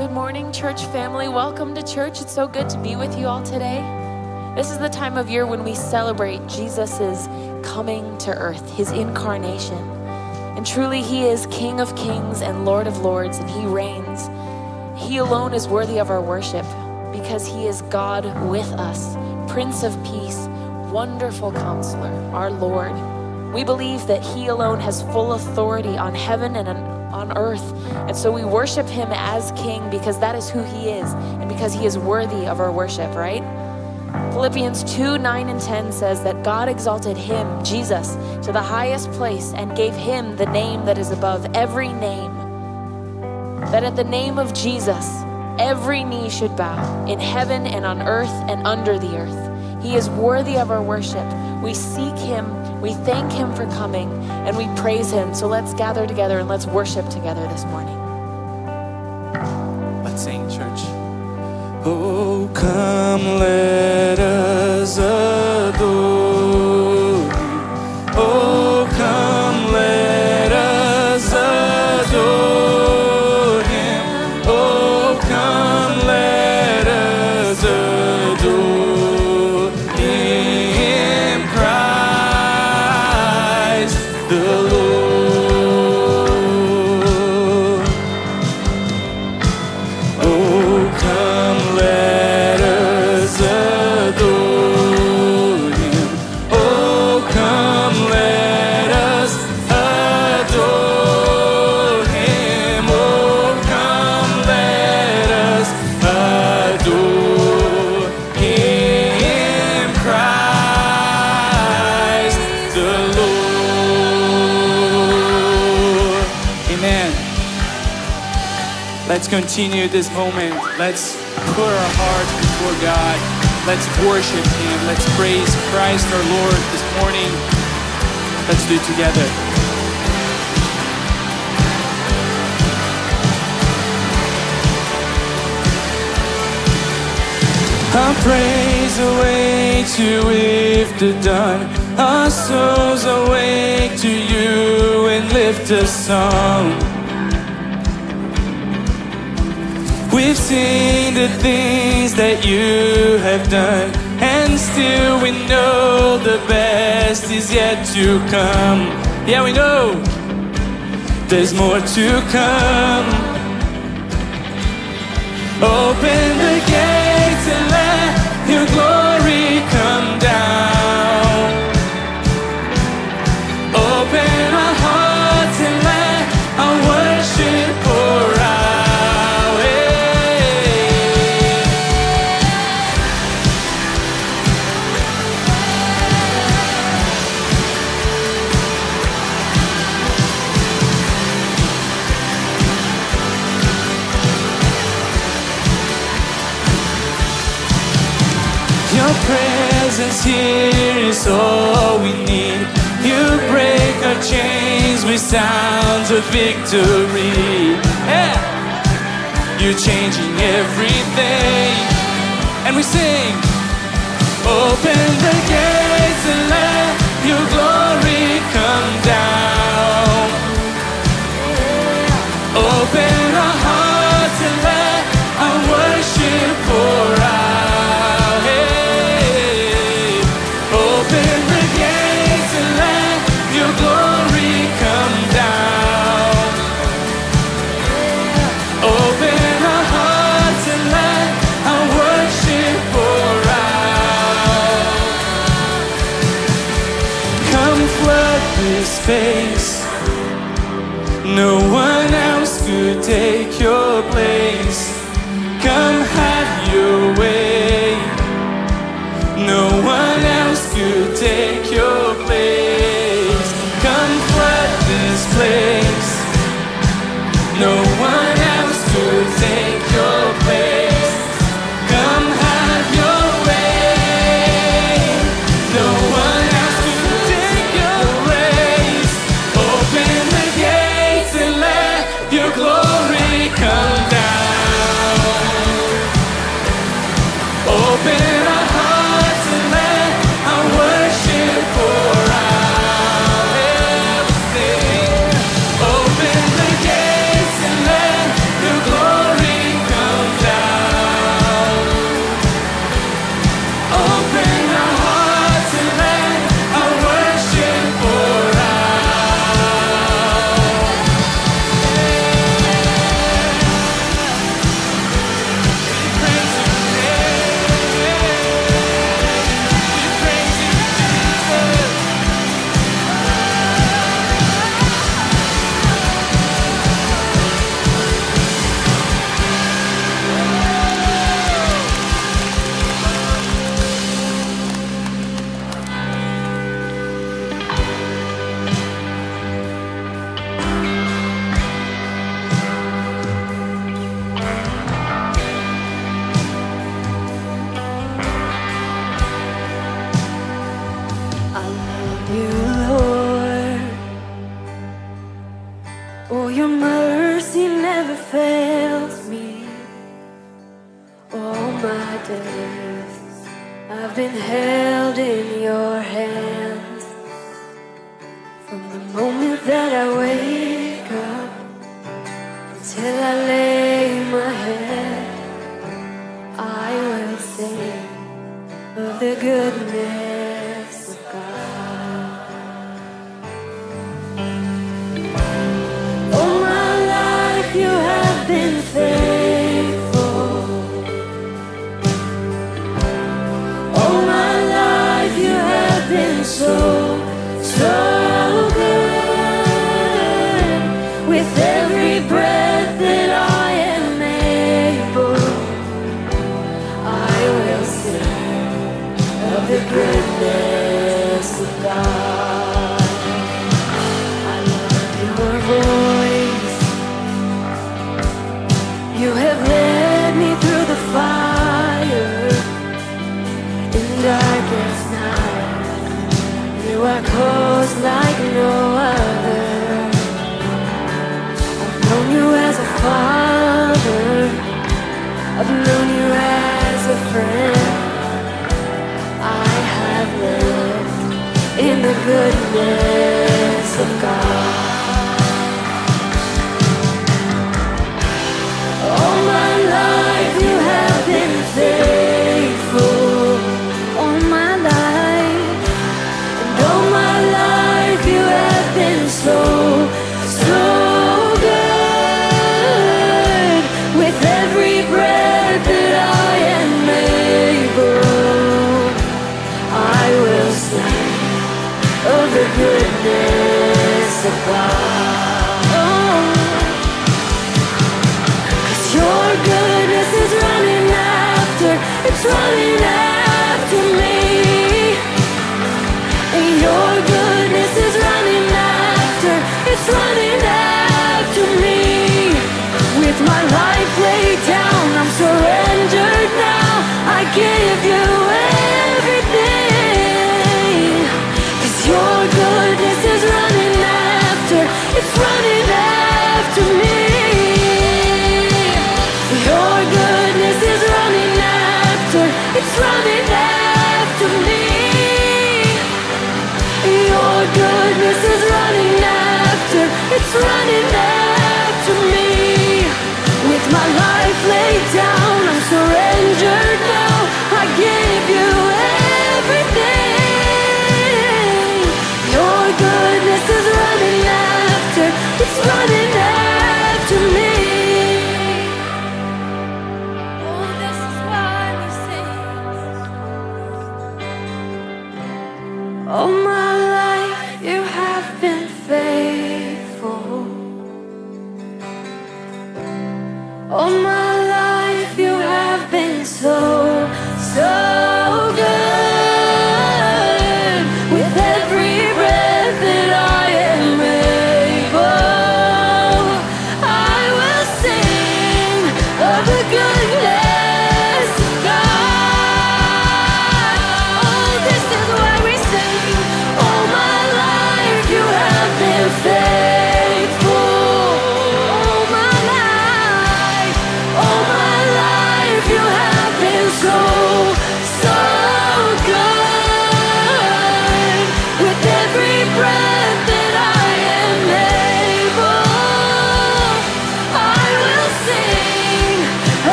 Good morning, church family. Welcome to church. It's so good to be with you all today. This is the time of year when we celebrate Jesus' coming to earth, his incarnation. And truly, he is King of kings and Lord of lords, and he reigns. He alone is worthy of our worship because he is God with us, Prince of Peace, Wonderful Counselor, our Lord. We believe that he alone has full authority on heaven and on earth. And so we worship him as king because that is who he is and because he is worthy of our worship, right? Philippians 2 9 and 10 says that God exalted him, Jesus, to the highest place and gave him the name that is above every name. That at the name of Jesus, every knee should bow in heaven and on earth and under the earth. He is worthy of our worship. We seek him, we thank him for coming, and we praise him. So let's gather together and let's worship together this morning. Let's sing, church. Oh, come, let us adore. Continue this moment. Let's put our hearts before God. Let's worship Him. Let's praise Christ our Lord this morning. Let's do it together. Our praise awake to with the dawn. Our souls awake to you and lift a song. We've seen the things that you have done, and still we know the best is yet to come. Yeah, we know there's more to come. Open victory. darkness is running after, it's running after me. With my life laid down.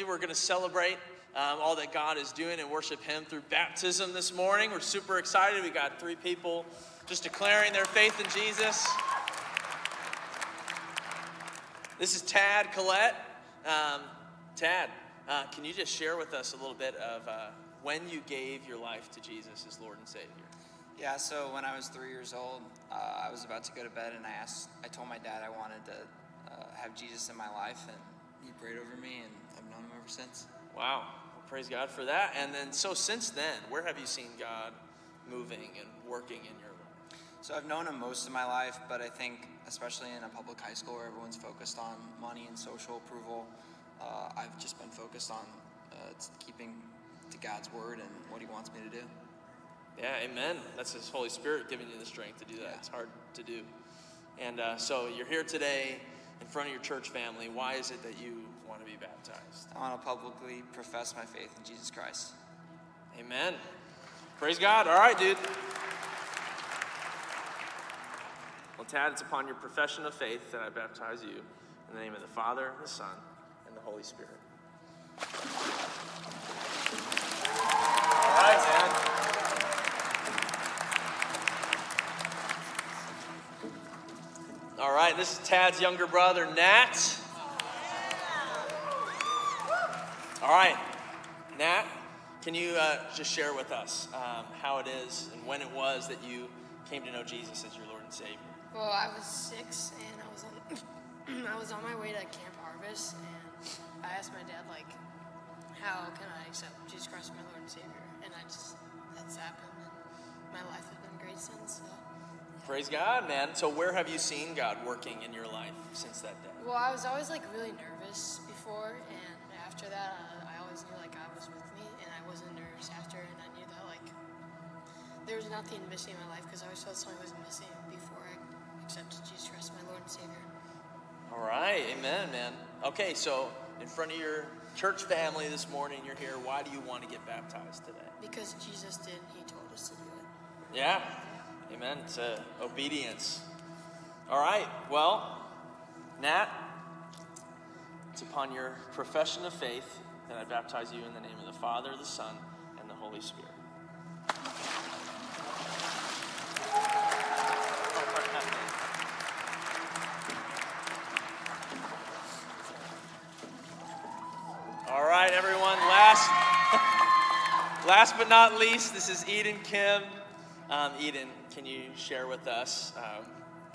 Family, we're going to celebrate um, all that God is doing and worship Him through baptism this morning. We're super excited. We got three people just declaring their faith in Jesus. This is Tad Collette. Um, Tad, uh, can you just share with us a little bit of uh, when you gave your life to Jesus as Lord and Savior? Yeah, so when I was three years old, uh, I was about to go to bed, and I asked, I told my dad I wanted to uh, have Jesus in my life, and he prayed over me, and I've known him ever since. Wow. Well, praise God for that. And then, so since then, where have you seen God moving and working in your life? So I've known him most of my life, but I think, especially in a public high school where everyone's focused on money and social approval, uh, I've just been focused on uh, keeping to God's word and what He wants me to do. Yeah, amen. That's His Holy Spirit giving you the strength to do that. Yeah. It's hard to do. And uh, so you're here today in front of your church family. Why is it that you want to be baptized? I want to publicly profess my faith in Jesus Christ. Amen. Praise God. All right, dude. Well, Tad, it's upon your profession of faith that I baptize you in the name of the Father, the Son, and the Holy Spirit. This is Tad's younger brother, Nat. All right, Nat, can you uh, just share with us um, how it is and when it was that you came to know Jesus as your Lord and Savior? Well, I was six and I was on I was on my way to Camp Harvest and I asked my dad like, how can I accept Jesus Christ as my Lord and Savior? And I just that's happened and my life has been great since. So. Praise God, man. So, where have you seen God working in your life since that day? Well, I was always like really nervous before, and after that, uh, I always knew like God was with me, and I wasn't nervous after, and I knew that like there was nothing missing in my life because I always felt something was missing before I accepted Jesus Christ as my Lord and Savior. All right, amen, man. Okay, so in front of your church family this morning, you're here. Why do you want to get baptized today? Because Jesus did, He told us to do it. Yeah, amen. Uh, obedience. All right, well, Nat, it's upon your profession of faith that I baptize you in the name of the Father, the Son, and the Holy Spirit. All right, everyone. Last, last but not least, this is Eden Kim. Um, Eden, can you share with us um,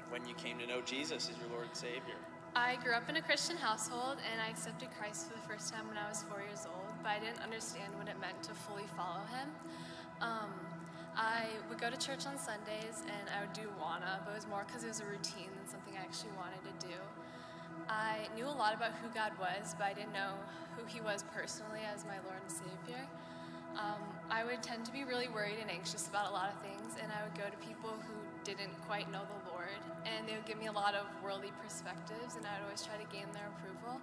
when you came to know Jesus as your Lord and Savior? I grew up in a Christian household and I accepted Christ for the first time when I was four years old, but I didn't understand what it meant to fully follow Him. Um, I would go to church on Sundays and I would do AWANA, but it was more because it was a routine than something I actually wanted to do. I knew a lot about who God was, but I didn't know who He was personally as my Lord and Savior. Um, I would tend to be really worried and anxious about a lot of things, and I would go to people who didn't quite know the Lord, and they would give me a lot of worldly perspectives, and I would always try to gain their approval.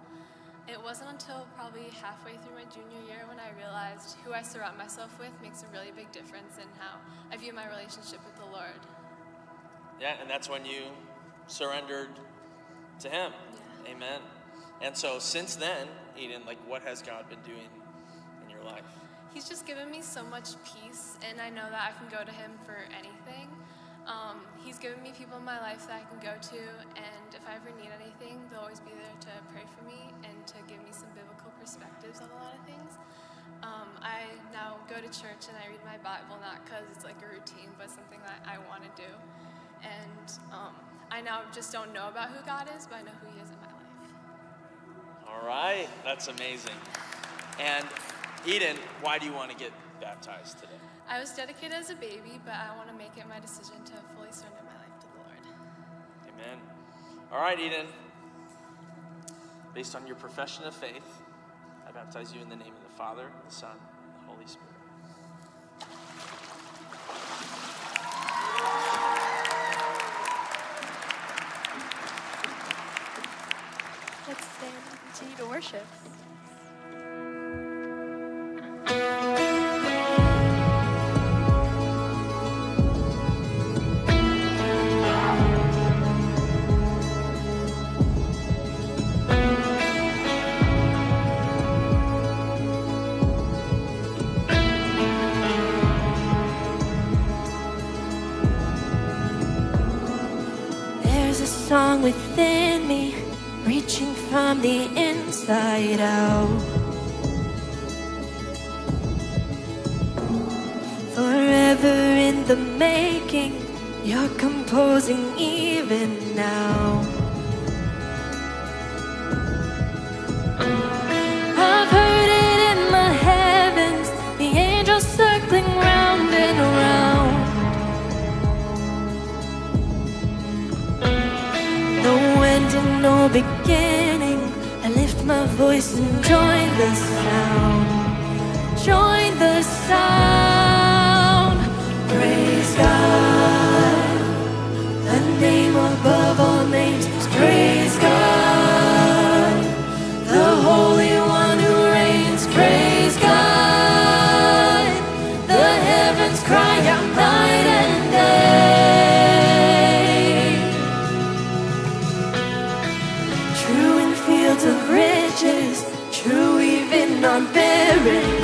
It wasn't until probably halfway through my junior year when I realized who I surround myself with makes a really big difference in how I view my relationship with the Lord. Yeah, and that's when you surrendered to Him. Yeah. Amen. And so since then, Eden, like what has God been doing in your life? He's just given me so much peace, and I know that I can go to him for anything. Um, he's given me people in my life that I can go to, and if I ever need anything, they'll always be there to pray for me and to give me some biblical perspectives on a lot of things. Um, I now go to church and I read my Bible not because it's like a routine, but something that I want to do. And um, I now just don't know about who God is, but I know who He is in my life. All right, that's amazing. And Eden, why do you want to get baptized today? I was dedicated as a baby, but I want to make it my decision to fully surrender my life to the Lord. Amen. All right, Eden. Based on your profession of faith, I baptize you in the name of the Father, the Son, and the Holy Spirit. Let's stand and continue to worship. I'm bearing.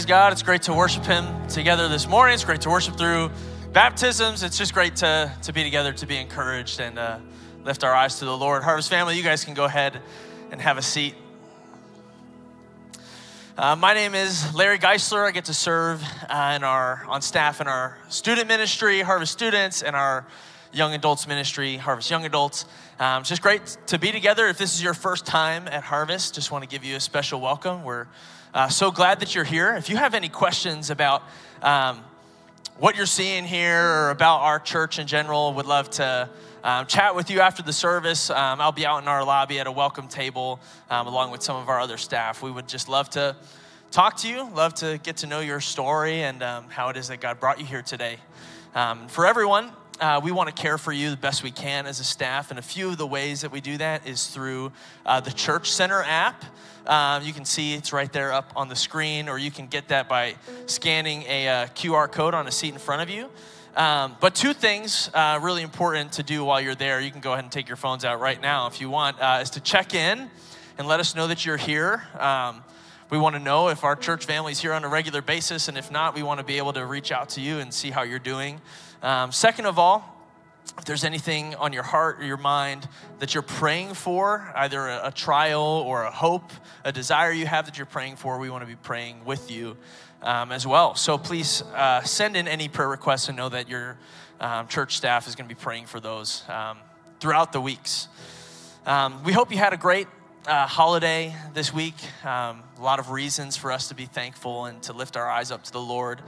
praise God. It's great to worship Him together this morning. It's great to worship through baptisms. It's just great to, to be together, to be encouraged, and uh, lift our eyes to the Lord. Harvest family, you guys can go ahead and have a seat. Uh, my name is Larry Geisler. I get to serve uh, in our, on staff in our student ministry, Harvest Students, and our young adults ministry, Harvest Young Adults. Um, it's just great to be together. If this is your first time at Harvest, just want to give you a special welcome. We're uh, so glad that you're here. If you have any questions about um, what you're seeing here or about our church in general, would love to um, chat with you after the service. Um, I'll be out in our lobby at a welcome table um, along with some of our other staff. We would just love to talk to you, love to get to know your story and um, how it is that God brought you here today. Um, for everyone, uh, we want to care for you the best we can as a staff. And a few of the ways that we do that is through uh, the Church Center app. Um, you can see it's right there up on the screen, or you can get that by scanning a uh, QR code on a seat in front of you. Um, but two things uh, really important to do while you're there. You can go ahead and take your phones out right now if you want, uh, is to check in and let us know that you're here. Um, we want to know if our church family is here on a regular basis, and if not, we want to be able to reach out to you and see how you're doing. Um, second of all, if there's anything on your heart or your mind that you're praying for, either a, a, trial or a hope, a desire you have that you're praying for, we want to be praying with you um, as well. So please uh, send in any prayer requests and know that your um, church staff is going to be praying for those um, throughout the weeks. Um, we hope you had a great uh, holiday this week. Um, a lot of reasons for us to be thankful and to lift our eyes up to the Lord.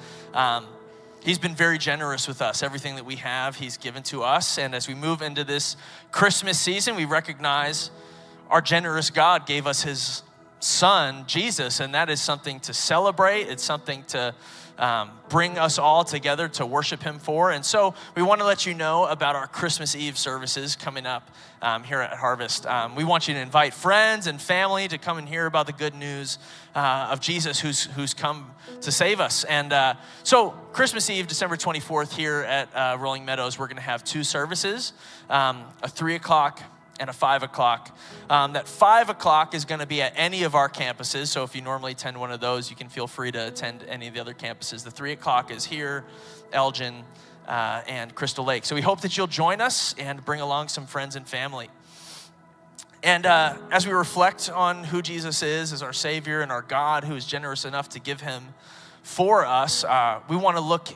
He's been very generous with us. Everything that we have, He's given to us. And as we move into this Christmas season, we recognize our generous God gave us His Son, Jesus, and that is something to celebrate. It's something to um, bring us all together to worship Him for. And so we want to let you know about our Christmas Eve services coming up um, here at Harvest. Um, we want you to invite friends and family to come and hear about the good news uh, of Jesus who's, who's come to save us. And uh, so, Christmas Eve, December 24th, here at uh, Rolling Meadows, we're going to have two services um, a 3 o'clock and a five o'clock. Um, that five o'clock is going to be at any of our campuses. So if you normally attend one of those, you can feel free to attend any of the other campuses. The three o'clock is here, Elgin, uh, and Crystal Lake. So we hope that you'll join us and bring along some friends and family. And uh, as we reflect on who Jesus is as our Savior and our God who is generous enough to give Him for us, uh, we want to look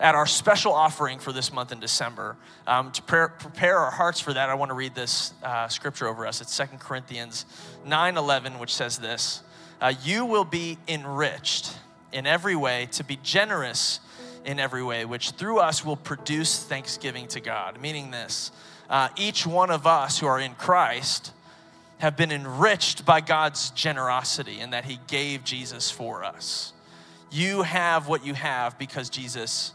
at our special offering for this month in December. Um, to pre- prepare our hearts for that, I want to read this uh, scripture over us. It's 2 Corinthians 9 11, which says this uh, You will be enriched in every way to be generous in every way, which through us will produce thanksgiving to God. Meaning this uh, each one of us who are in Christ have been enriched by God's generosity and that He gave Jesus for us. You have what you have because Jesus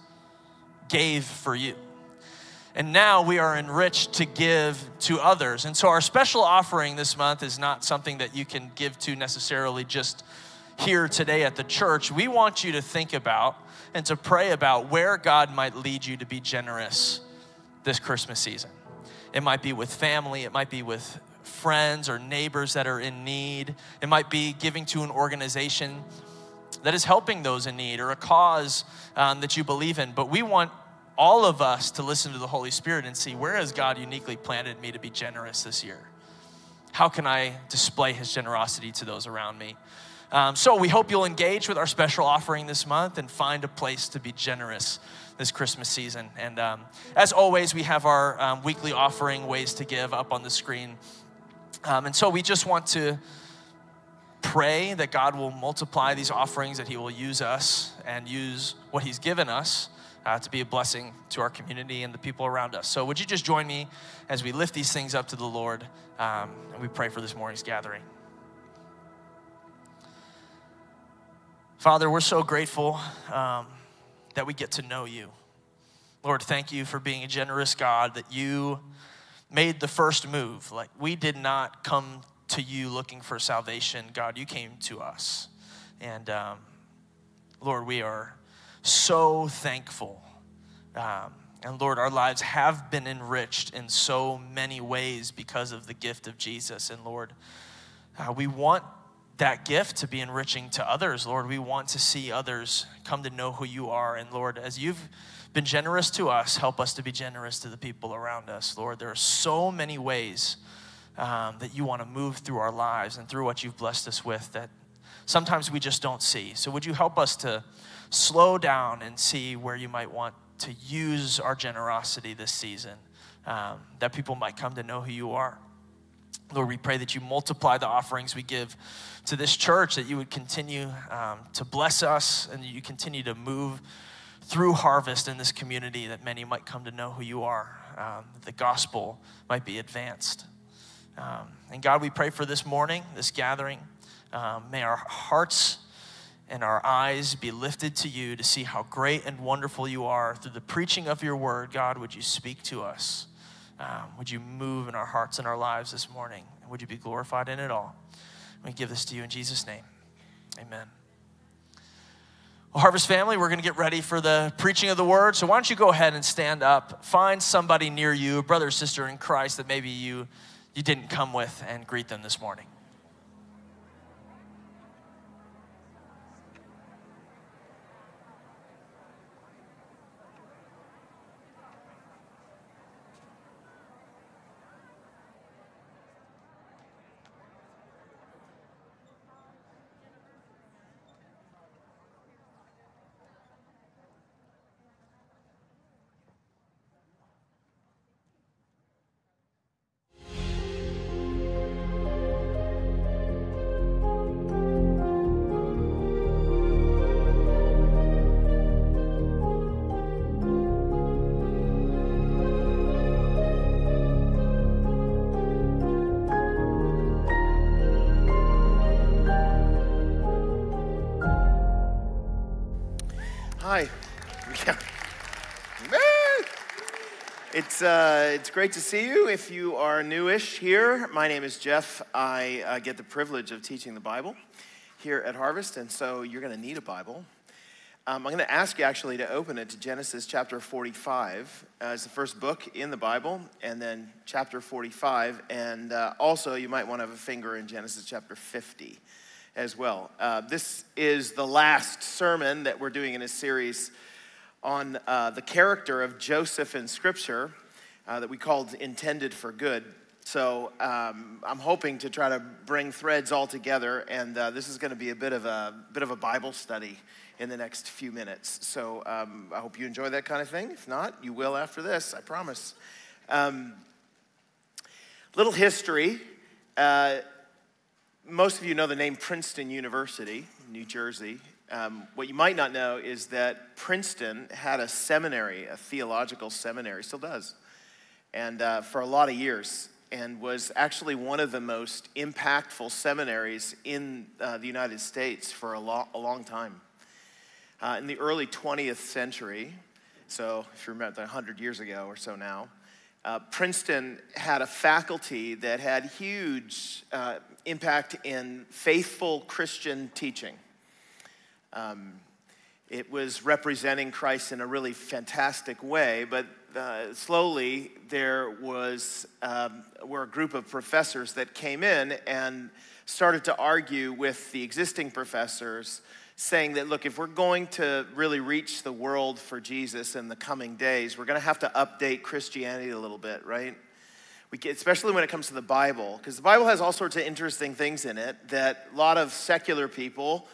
gave for you. And now we are enriched to give to others. And so our special offering this month is not something that you can give to necessarily just here today at the church. We want you to think about and to pray about where God might lead you to be generous this Christmas season. It might be with family, it might be with friends or neighbors that are in need, it might be giving to an organization that is helping those in need or a cause um, that you believe in. But we want all of us to listen to the Holy Spirit and see where has God uniquely planted me to be generous this year? How can I display His generosity to those around me? Um, so we hope you'll engage with our special offering this month and find a place to be generous this Christmas season. And um, as always, we have our um, weekly offering ways to give up on the screen. Um, and so we just want to pray that God will multiply these offerings, that He will use us and use what He's given us uh, to be a blessing to our community and the people around us. So, would you just join me as we lift these things up to the Lord um, and we pray for this morning's gathering? Father, we're so grateful um, that we get to know you. Lord, thank you for being a generous God, that you made the first move. Like, we did not come to you looking for salvation. God, you came to us. And um, Lord, we are so thankful. Um, and Lord, our lives have been enriched in so many ways because of the gift of Jesus. And Lord, uh, we want that gift to be enriching to others. Lord, we want to see others come to know who you are. And Lord, as you've been generous to us, help us to be generous to the people around us. Lord, there are so many ways um, that you want to move through our lives and through what you've blessed us with that sometimes we just don't see. So, would you help us to slow down and see where you might want to use our generosity this season, um, that people might come to know who you are? Lord, we pray that you multiply the offerings we give to this church, that you would continue um, to bless us and you continue to move through harvest in this community that many might come to know who you are, um, that the gospel might be advanced. Um, and God, we pray for this morning, this gathering. Um, may our hearts and our eyes be lifted to you to see how great and wonderful you are. Through the preaching of your word, God, would you speak to us? Um, would you move in our hearts and our lives this morning? And would you be glorified in it all? We give this to you in Jesus' name. Amen. Well, Harvest family, we're going to get ready for the preaching of the word. So why don't you go ahead and stand up? Find somebody near you, brother or sister in Christ that maybe you, you didn't come with, and greet them this morning. It's great to see you. If you are newish here, my name is Jeff. I uh, get the privilege of teaching the Bible here at Harvest, and so you're going to need a Bible. Um, I'm going to ask you actually to open it to Genesis chapter 45. Uh, it's the first book in the Bible, and then chapter 45. And uh, also, you might want to have a finger in Genesis chapter 50 as well. Uh, this is the last sermon that we're doing in a series on uh, the character of Joseph in Scripture uh, that we called Intended for Good. So um, I'm hoping to try to bring threads all together, and uh, this is going to be a bit of a bit of a Bible study in the next few minutes. So um, I hope you enjoy that kind of thing. If not, you will after this, I promise. Um, little history. Uh, most of you know the name Princeton University, New Jersey. Um, what you might not know is that Princeton had a seminary, a theological seminary, still does, and uh, for a lot of years, and was actually one of the most impactful seminaries in uh, the United States for a, lo- a long time. Uh, in the early 20th century, so if you remember 100 years ago or so now, uh, Princeton had a faculty that had huge uh, impact in faithful Christian teaching. Um, it was representing Christ in a really fantastic way, but uh, slowly there was um, were a group of professors that came in and started to argue with the existing professors saying that, look, if we're going to really reach the world for Jesus in the coming days, we're going to have to update Christianity a little bit, right? We get, especially when it comes to the Bible, because the Bible has all sorts of interesting things in it that a lot of secular people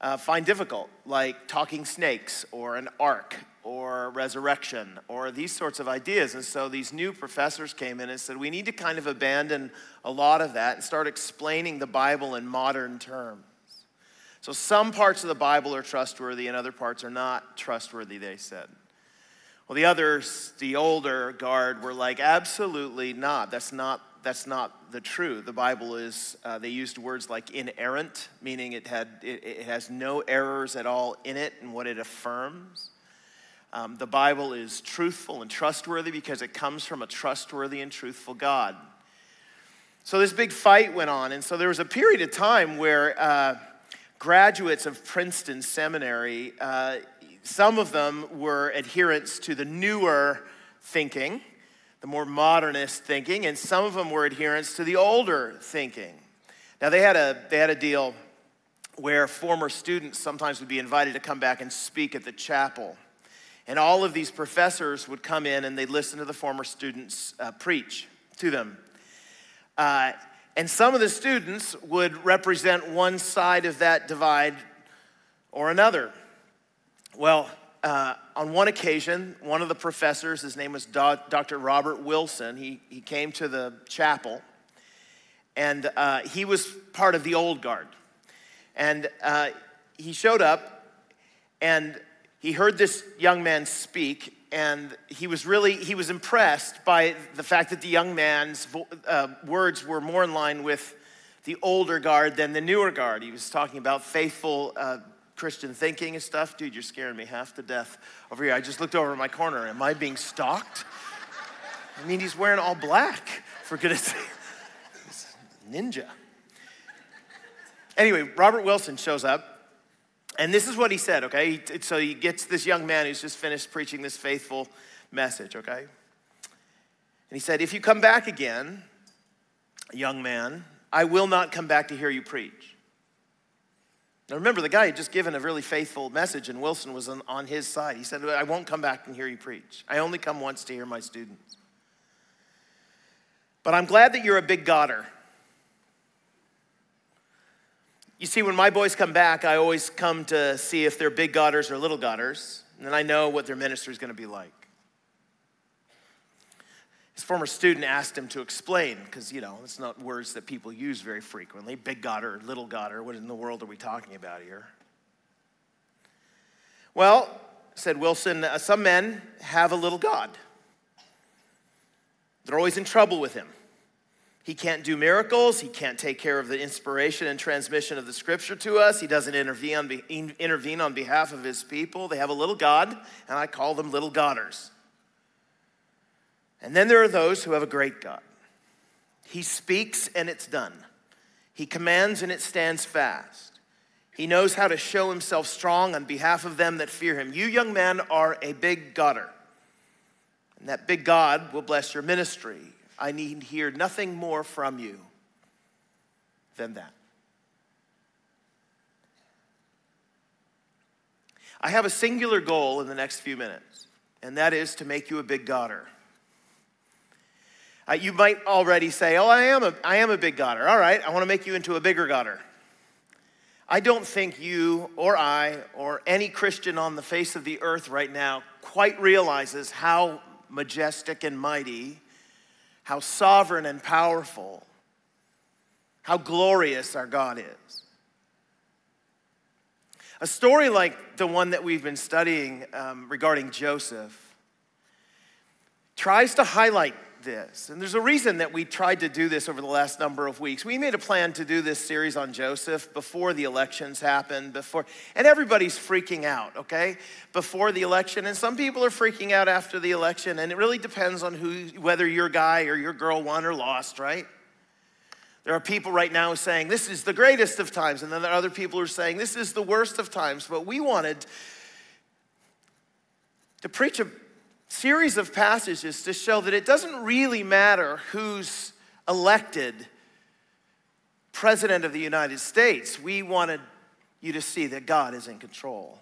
uh, find difficult, like talking snakes or an ark or resurrection or these sorts of ideas. And so these new professors came in and said, we need to kind of abandon a lot of that and start explaining the Bible in modern terms. So some parts of the Bible are trustworthy and other parts are not trustworthy, they said. Well, the others, the older guard, were like, absolutely not. That's not, that's not the truth. The Bible is, uh, they used words like inerrant, meaning it, had, it, it, has no errors at all in it and what it affirms. Um, the Bible is truthful and trustworthy because it comes from a trustworthy and truthful God. So this big fight went on, and so there was a period of time where uh, graduates of Princeton Seminary, uh, some of them were adherents to the newer thinking, the more modernist thinking, and some of them were adherents to the older thinking. Now, they had a, they had a deal where former students sometimes would be invited to come back and speak at the chapel. And all of these professors would come in and they'd listen to the former students uh, preach to them. Uh, and some of the students would represent one side of that divide or another. Well, uh, on one occasion, one of the professors, his name was Dr. Robert Wilson, he, he came to the chapel and uh, he was part of the old guard. And uh, he showed up and he heard this young man speak, and he was really he was impressed by the fact that the young man's uh, words were more in line with the older guard than the newer guard. He was talking about faithful uh, Christian thinking and stuff. Dude, you're scaring me half to death over here. I just looked over my corner. Am I being stalked? I mean, he's wearing all black, for goodness sake. Ninja. Anyway, Robert Wilson shows up and this is what he said, okay? So he gets this young man who's just finished preaching this faithful message, okay? And he said, If you come back again, young man, I will not come back to hear you preach. Now remember, the guy had just given a really faithful message, and Wilson was on, on his side. He said, I won't come back and hear you preach. I only come once to hear my students. But I'm glad that you're a big Godder. You see, when my boys come back, I always come to see if they're big Godders or little Godders, and then I know what their ministry is going to be like. His former student asked him to explain, because, you know, it's not words that people use very frequently. Big Godder, little Godder, what in the world are we talking about here? Well, said Wilson, uh, some men have a little God. They're always in trouble with him. He can't do miracles. He can't take care of the inspiration and transmission of the scripture to us. He doesn't intervene on, be, intervene on behalf of his people. They have a little God, and I call them little Godders. And then there are those who have a great God. He speaks and it's done. He commands and it stands fast. He knows how to show himself strong on behalf of them that fear him. You, young man, are a big Godder. And that big God will bless your ministry I need hear nothing more from you than that. I have a singular goal in the next few minutes, and that is to make you a big Godder. Uh, you might already say, Oh, I am, a, I am a big Godder. All right, I want to make you into a bigger Godder. I don't think you or I or any Christian on the face of the earth right now quite realizes how majestic and mighty how sovereign and powerful, how glorious our God is. A story like the one that we've been studying um, regarding Joseph tries to highlight this. And there's a reason that we tried to do this over the last number of weeks. We made a plan to do this series on Joseph before the elections happened, before and everybody's freaking out, okay? Before the election and some people are freaking out after the election and it really depends on who whether your guy or your girl won or lost, right? There are people right now saying this is the greatest of times and then there are other people who are saying this is the worst of times, but we wanted to preach a series of passages to show that it doesn't really matter who's elected president of the United States. We wanted you to see that God is in control.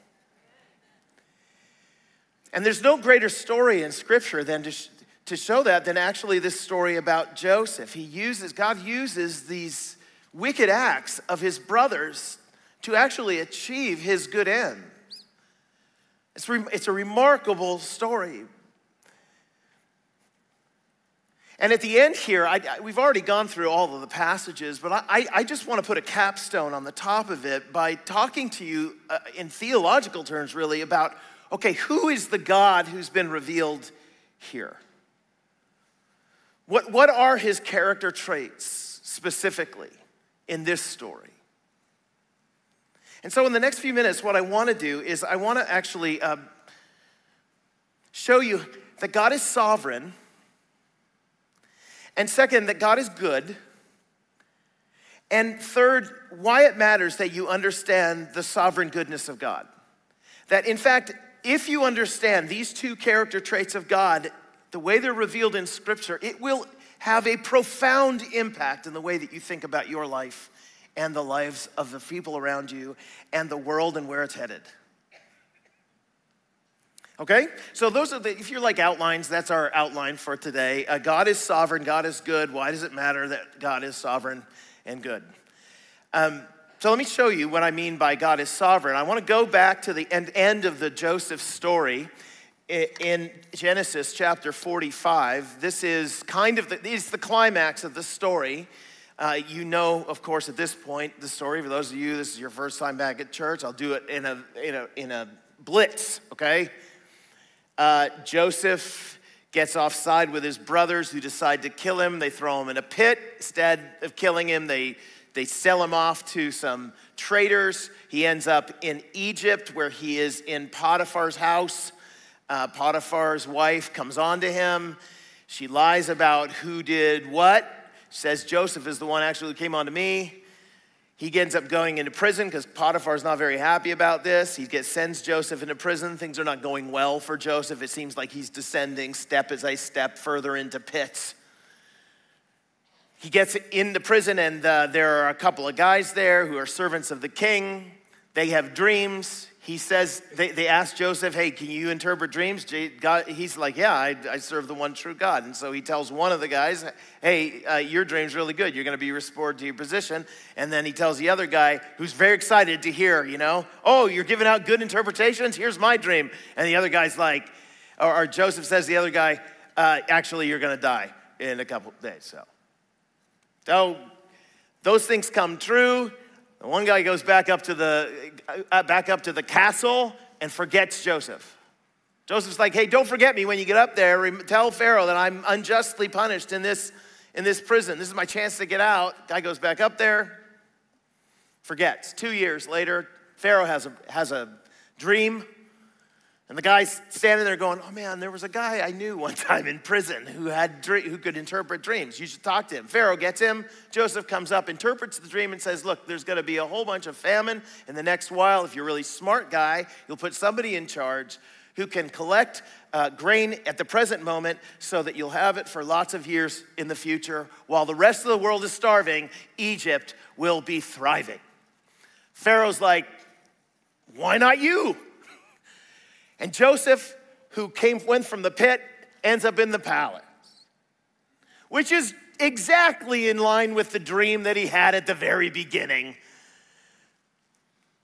And there's no greater story in Scripture than to, sh- to show that than actually this story about Joseph. He uses, God uses these wicked acts of his brothers to actually achieve his good ends. It's, re- it's a remarkable story. And at the end here, I, I, we've already gone through all of the passages, but I, I, just want to put a capstone on the top of it by talking to you uh, in theological terms, really, about okay, who is the God who's been revealed here? What, what are his character traits specifically in this story? And so, in the next few minutes, what I want to do is I want to actually uh, show you that God is sovereign and second, that God is good. And third, why it matters that you understand the sovereign goodness of God. That in fact, if you understand these two character traits of God, the way they're revealed in Scripture, it will have a profound impact in the way that you think about your life and the lives of the people around you and the world and where it's headed. Okay? So, those are the, if you're like outlines, that's our outline for today. Uh, God is sovereign, God is good. Why does it matter that God is sovereign and good? Um, so, let me show you what I mean by God is sovereign. I want to go back to the end, end of the Joseph story in Genesis chapter 45. This is kind of the, is the climax of the story. Uh, you know, of course, at this point, the story. For those of you, this is your first time back at church. I'll do it in a, in a, in a blitz, okay? Uh, Joseph gets offside with his brothers who decide to kill him. They throw him in a pit. Instead of killing him, they, they sell him off to some traders. He ends up in Egypt where he is in Potiphar's house. Uh, Potiphar's wife comes on to him. She lies about who did what, says Joseph is the one actually who came on to me. He ends up going into prison because Potiphar's not very happy about this. He gets, sends Joseph into prison. Things are not going well for Joseph. It seems like he's descending step as I step further into pits. He gets into prison, and uh, there are a couple of guys there who are servants of the king. They have dreams he says, they, they ask Joseph, hey, can you interpret dreams? God, he's like, yeah, I, I, serve the one true God. And so he tells one of the guys, hey, uh, your dream's really good. You're going to be restored to your position. And then he tells the other guy, who's very excited to hear, you know, oh, you're giving out good interpretations? Here's my dream. And the other guy's like, or, or Joseph says the other guy, uh, actually, you're going to die in a couple days. So, so those things come true. The one guy goes back up to the uh, back up to the castle and forgets Joseph. Joseph's like, "Hey, don't forget me when you get up there. Tell Pharaoh that I'm unjustly punished in this in this prison. This is my chance to get out." Guy goes back up there, forgets. 2 years later, Pharaoh has a has a dream and the guy's standing there going, Oh man, there was a guy I knew one time in prison who, had, who could interpret dreams. You should talk to him. Pharaoh gets him. Joseph comes up, interprets the dream, and says, Look, there's going to be a whole bunch of famine in the next while. If you're a really smart guy, you'll put somebody in charge who can collect uh, grain at the present moment so that you'll have it for lots of years in the future. While the rest of the world is starving, Egypt will be thriving. Pharaoh's like, Why not you? And Joseph, who came, went from the pit, ends up in the palace, which is exactly in line with the dream that he had at the very beginning.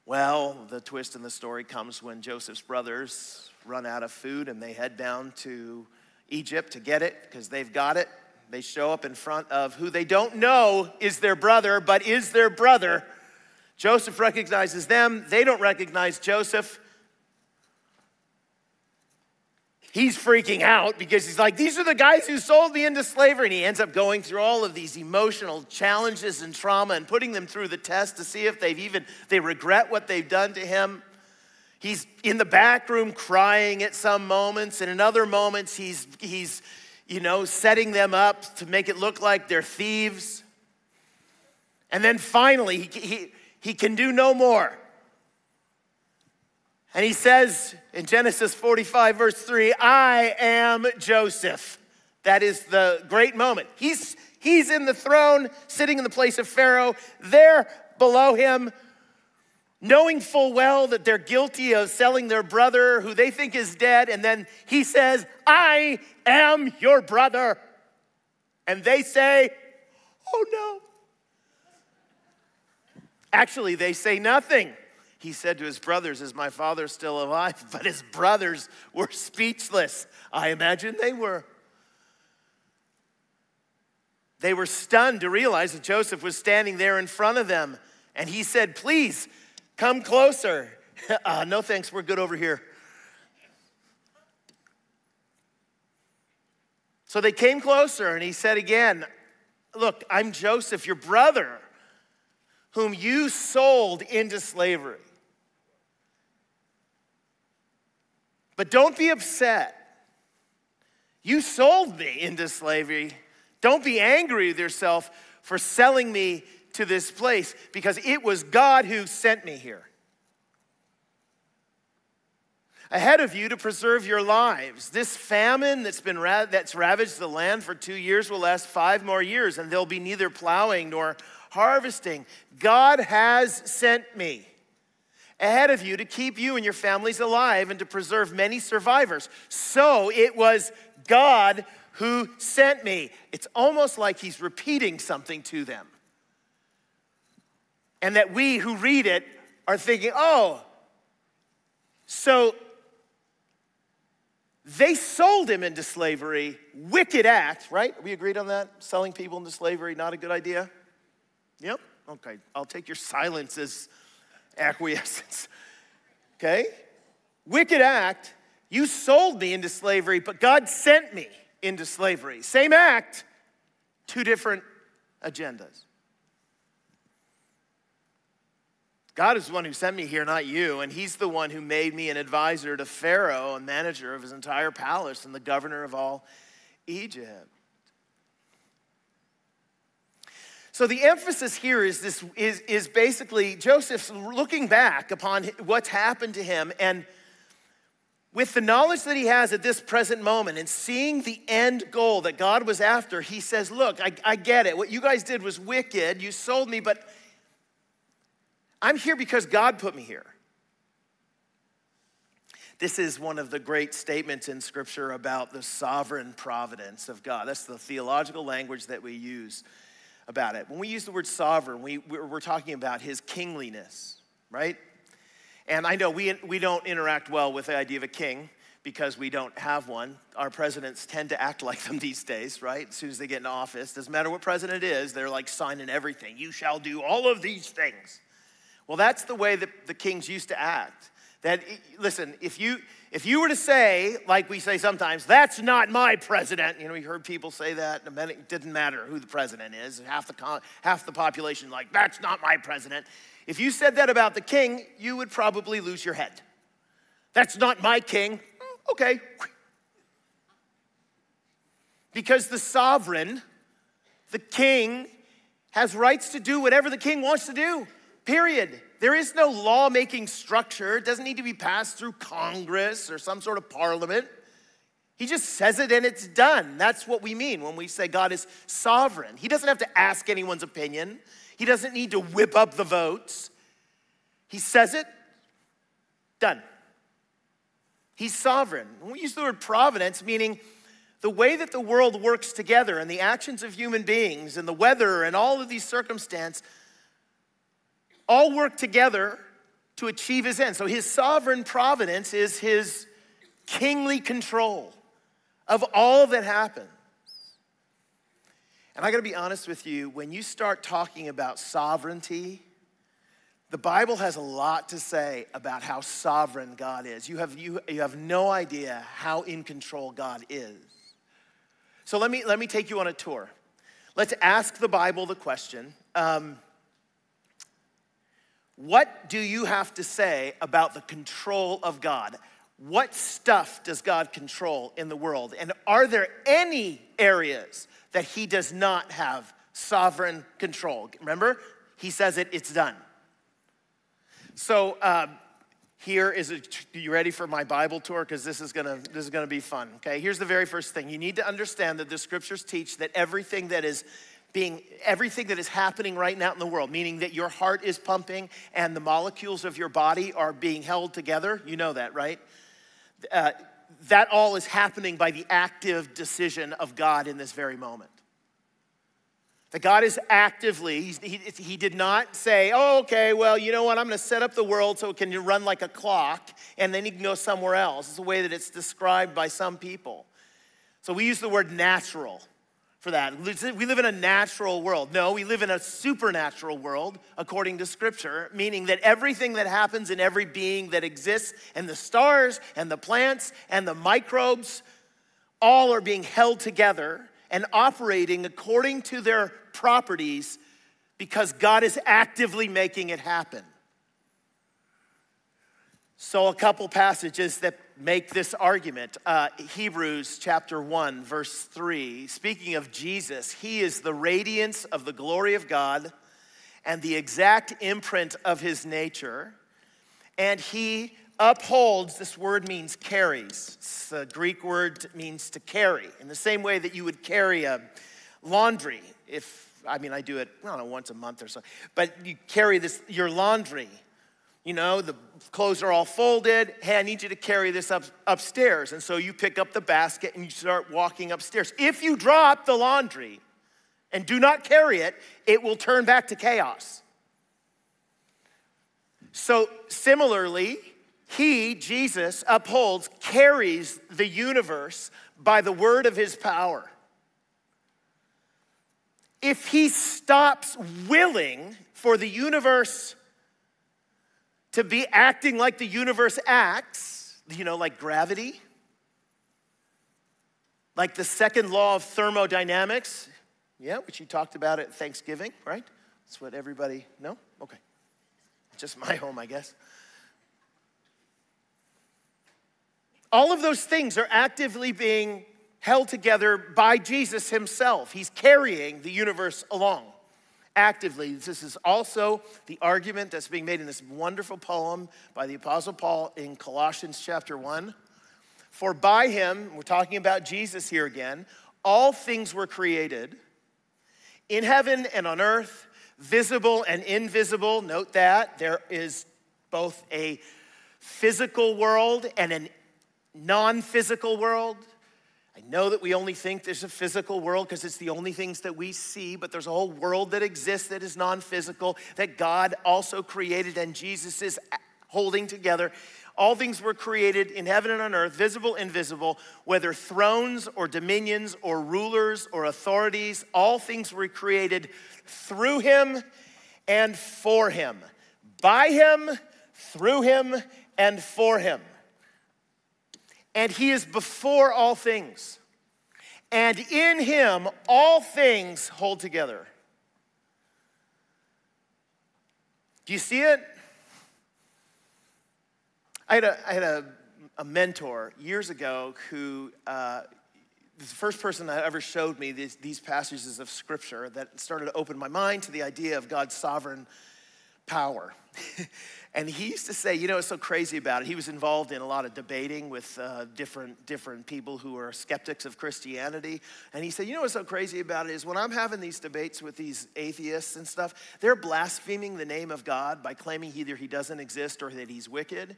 Well, the twist in the story comes when Joseph's brothers run out of food and they head down to Egypt to get it because they've got it. They show up in front of who they don't know is their brother, but is their brother. Joseph recognizes them, they don't recognize Joseph. He's freaking out because he's like, these are the guys who sold me into slavery. And he ends up going through all of these emotional challenges and trauma and putting them through the test to see if they've even, they regret what they've done to him. He's in the back room crying at some moments, and in other moments, he's, he's you know, setting them up to make it look like they're thieves. And then finally, he, he, he can do no more. And he says in Genesis 45, verse 3, I am Joseph. That is the great moment. He's, he's in the throne, sitting in the place of Pharaoh. There below him, knowing full well that they're guilty of selling their brother who they think is dead. And then he says, I am your brother. And they say, Oh no. Actually, they say nothing he said to his brothers, Is my father still alive? But his brothers were speechless. I imagine they were. They were stunned to realize that Joseph was standing there in front of them. And he said, Please come closer. uh, no thanks, we're good over here. So they came closer, and he said again, Look, I'm Joseph, your brother, whom you sold into slavery. But don't be upset. You sold me into slavery. Don't be angry with yourself for selling me to this place because it was God who sent me here. Ahead of you to preserve your lives. This famine that's been ra- that's ravaged the land for 2 years will last 5 more years and there'll be neither plowing nor harvesting. God has sent me ahead of you to keep you and your families alive and to preserve many survivors. So it was God who sent me. It's almost like he's repeating something to them. And that we who read it are thinking, oh, so they sold him into slavery. Wicked act, right? We agreed on that? Selling people into slavery, not a good idea? Yep. Okay. I'll take your silence as acquiescence. Okay? wicked act. You sold me into slavery, but God sent me into slavery. Same act, two different agendas. God is the one who sent me here, not you, and He's the one who made me an advisor to Pharaoh and manager of his entire palace and the governor of all Egypt. So the emphasis here is this is, is basically Joseph's looking back upon what's happened to him and with the knowledge that he has at this present moment and seeing the end goal that God was after, he says, Look, I, I get it. What you guys did was wicked. You sold me, but I'm here because God put me here. This is one of the great statements in Scripture about the sovereign providence of God. That's the theological language that we use about it. When we use the word sovereign, we, we're talking about his kingliness, right? And I know we, we don't interact well with the idea of a king because we don't have one. Our presidents tend to act like them these days, right? As soon as they get in office, doesn't matter what president it is, they're like signing everything. You shall do all of these things. Well, that's the way that the kings used to act. That, listen, if you, if you were to say, like we say sometimes, that's not my president, you know, we heard people say that, and it didn't matter who the president is, half the, half the population, like, that's not my president. If you said that about the king, you would probably lose your head. That's not my king. Mm, okay. Because the sovereign, the king, has rights to do whatever the king wants to do. Period. There is no law-making structure. It doesn't need to be passed through Congress or some sort of parliament. He just says it and it's done. That's what we mean when we say God is sovereign. He doesn't have to ask anyone's opinion. He doesn't need to whip up the votes. He says it, done. He's sovereign. we use the word providence, meaning the way that the world works together and the actions of human beings and the weather and all of these circumstances all work together to achieve his end. So his sovereign providence is his kingly control of all that happens. And I gotta be honest with you, when you start talking about sovereignty, the Bible has a lot to say about how sovereign God is. You have, you, you have no idea how in control God is. So let me, let me take you on a tour. Let's ask the Bible the question um, what do you have to say about the control of God? What stuff does God control in the world? And are there any areas that He does not have sovereign control? Remember, He says it, it's done. So, um, here is a, you ready for my Bible tour? Because this is gonna this is gonna be fun. Okay, here's the very first thing. You need to understand that the scriptures teach that everything that is being everything that is happening right now in the world, meaning that your heart is pumping and the molecules of your body are being held together. You know that, right? Uh, that all is happening by the active decision of God in this very moment. That God is actively, he, he did not say, oh, okay, well, you know what, I'm gonna set up the world so it can run like a clock and then he can go somewhere else. It's the way that it's described by some people. So we use the word natural for that. We live in a natural world. No, we live in a supernatural world according to scripture, meaning that everything that happens in every being that exists, and the stars and the plants and the microbes, all are being held together and operating according to their properties because God is actively making it happen. So, a couple passages that make this argument. Uh, Hebrews chapter 1, verse 3. Speaking of Jesus, he is the radiance of the glory of God and the exact imprint of his nature. And he upholds, this word means carries. The Greek word means to carry, in the same way that you would carry a laundry. If, I mean, I do it, I don't know, once a month or so, but you carry this, your laundry you know, the clothes are all folded. Hey, I need you to carry this up, upstairs. And so you pick up the basket and you start walking upstairs. If you drop the laundry and do not carry it, it will turn back to chaos. So, similarly, he, Jesus, upholds, carries the universe by the word of his power. If he stops willing for the universe to be acting like the universe acts, you know, like gravity, like the second law of thermodynamics. Yeah, which you talked about at Thanksgiving, right? That's what everybody know? Okay. Just my home, I guess. All of those things are actively being held together by Jesus himself. He's carrying the universe along actively. This is also the argument that's being made in this wonderful poem by the Apostle Paul in Colossians chapter 1. For by him, we're talking about Jesus here again, all things were created in heaven and on earth, visible and invisible. Note that there is both a physical world and a non physical world. I know that we only think there's a physical world because it's the only things that we see, but there's a whole world that exists that is non physical, that God also created and Jesus is holding together. All things were created in heaven and on earth, visible, invisible, whether thrones or dominions or rulers or authorities, all things were created through him and for him. By him, through him, and for him and he is before all things. And in him, all things hold together. Do you see it? I had a, I had a, a mentor years ago who, uh, the first person that ever showed me these, these passages of scripture that started to open my mind to the idea of God's sovereign power. And he used to say, you know, it's so crazy about it. He was involved in a lot of debating with uh, different, different people who are skeptics of Christianity. And he said, you know what's so crazy about it is when I'm having these debates with these atheists and stuff, they're blaspheming the name of God by claiming either he doesn't exist or that he's wicked.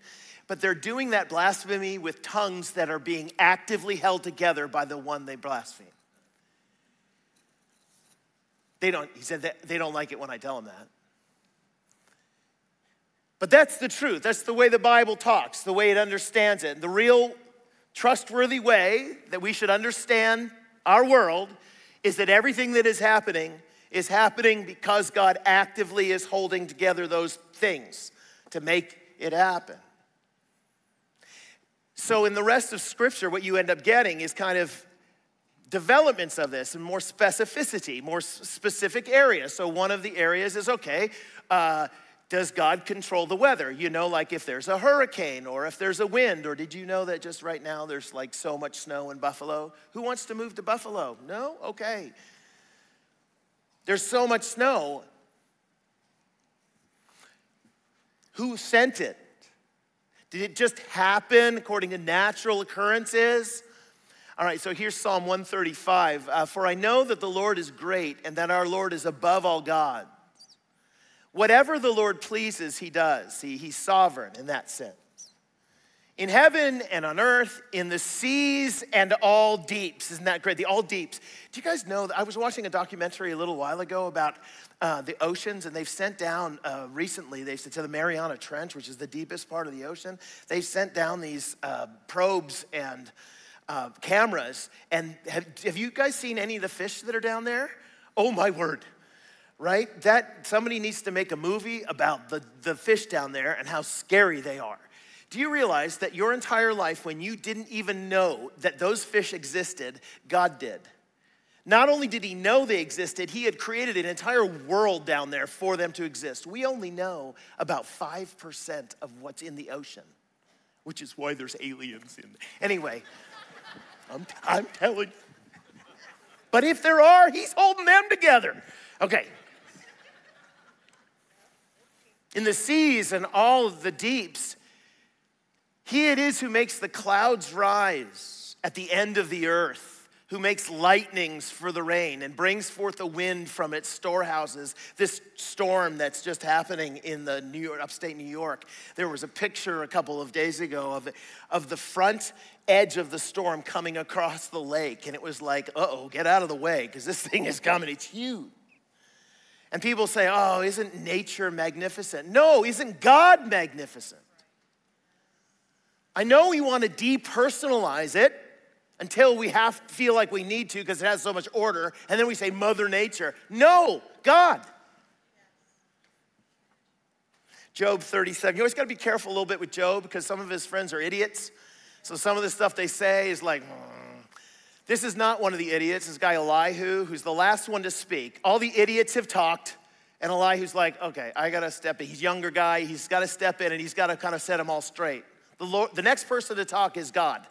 But they're doing that blasphemy with tongues that are being actively held together by the one they blaspheme. They don't, he said they don't like it when I tell them that. But that's the truth. That's the way the Bible talks, the way it understands it. The real trustworthy way that we should understand our world is that everything that is happening is happening because God actively is holding together those things to make it happen. So, in the rest of Scripture, what you end up getting is kind of developments of this and more specificity, more specific areas. So, one of the areas is okay, uh, does God control the weather? You know, like if there's a hurricane or if there's a wind, or did you know that just right now there's like so much snow in Buffalo? Who wants to move to Buffalo? No? Okay. There's so much snow. Who sent it? Did it just happen according to natural occurrences? All right, so here's Psalm 135. Uh, For I know that the Lord is great and that our Lord is above all gods. Whatever the Lord pleases, he does. He, he's sovereign in that sense. In heaven and on earth, in the seas and all deeps. Isn't that great? The all deeps. Do you guys know that I was watching a documentary a little while ago about uh, the oceans, and they've sent down uh, recently, they said to the Mariana Trench, which is the deepest part of the ocean, they've sent down these uh, probes and uh, cameras. And have, have you guys seen any of the fish that are down there? Oh my word right? That somebody needs to make a movie about the, the fish down there and how scary they are. Do you realize that your entire life, when you didn't even know that those fish existed, God did? Not only did He know they existed, He had created an entire world down there for them to exist. We only know about 5% of what's in the ocean, which is why there's aliens in there. Anyway, I'm, I'm telling you. But if there are, He's holding them together. Okay, in the seas and all the deeps. He it is who makes the clouds rise at the end of the earth, who makes lightnings for the rain and brings forth the wind from its storehouses. This storm that's just happening in the New York, upstate New York. There was a picture a couple of days ago of, of the front edge of the storm coming across the lake, and it was like, uh oh, get out of the way, because this thing is coming. It's huge. And people say, oh, isn't nature magnificent? No, isn't God magnificent? I know we want to depersonalize it until we have feel like we need to because it has so much order, and then we say Mother Nature. No, God. Job 37. You always got to be careful a little bit with Job because some of his friends are idiots. So some of the stuff they say is like, "Hmm." This is not one of the idiots. This guy Elihu, who's the last one to speak. All the idiots have talked, and Elihu's like, okay, I got to step in. He's a younger guy. He's got to step in, and he's got to kind of set them all straight. The, Lord, the next person to talk is God.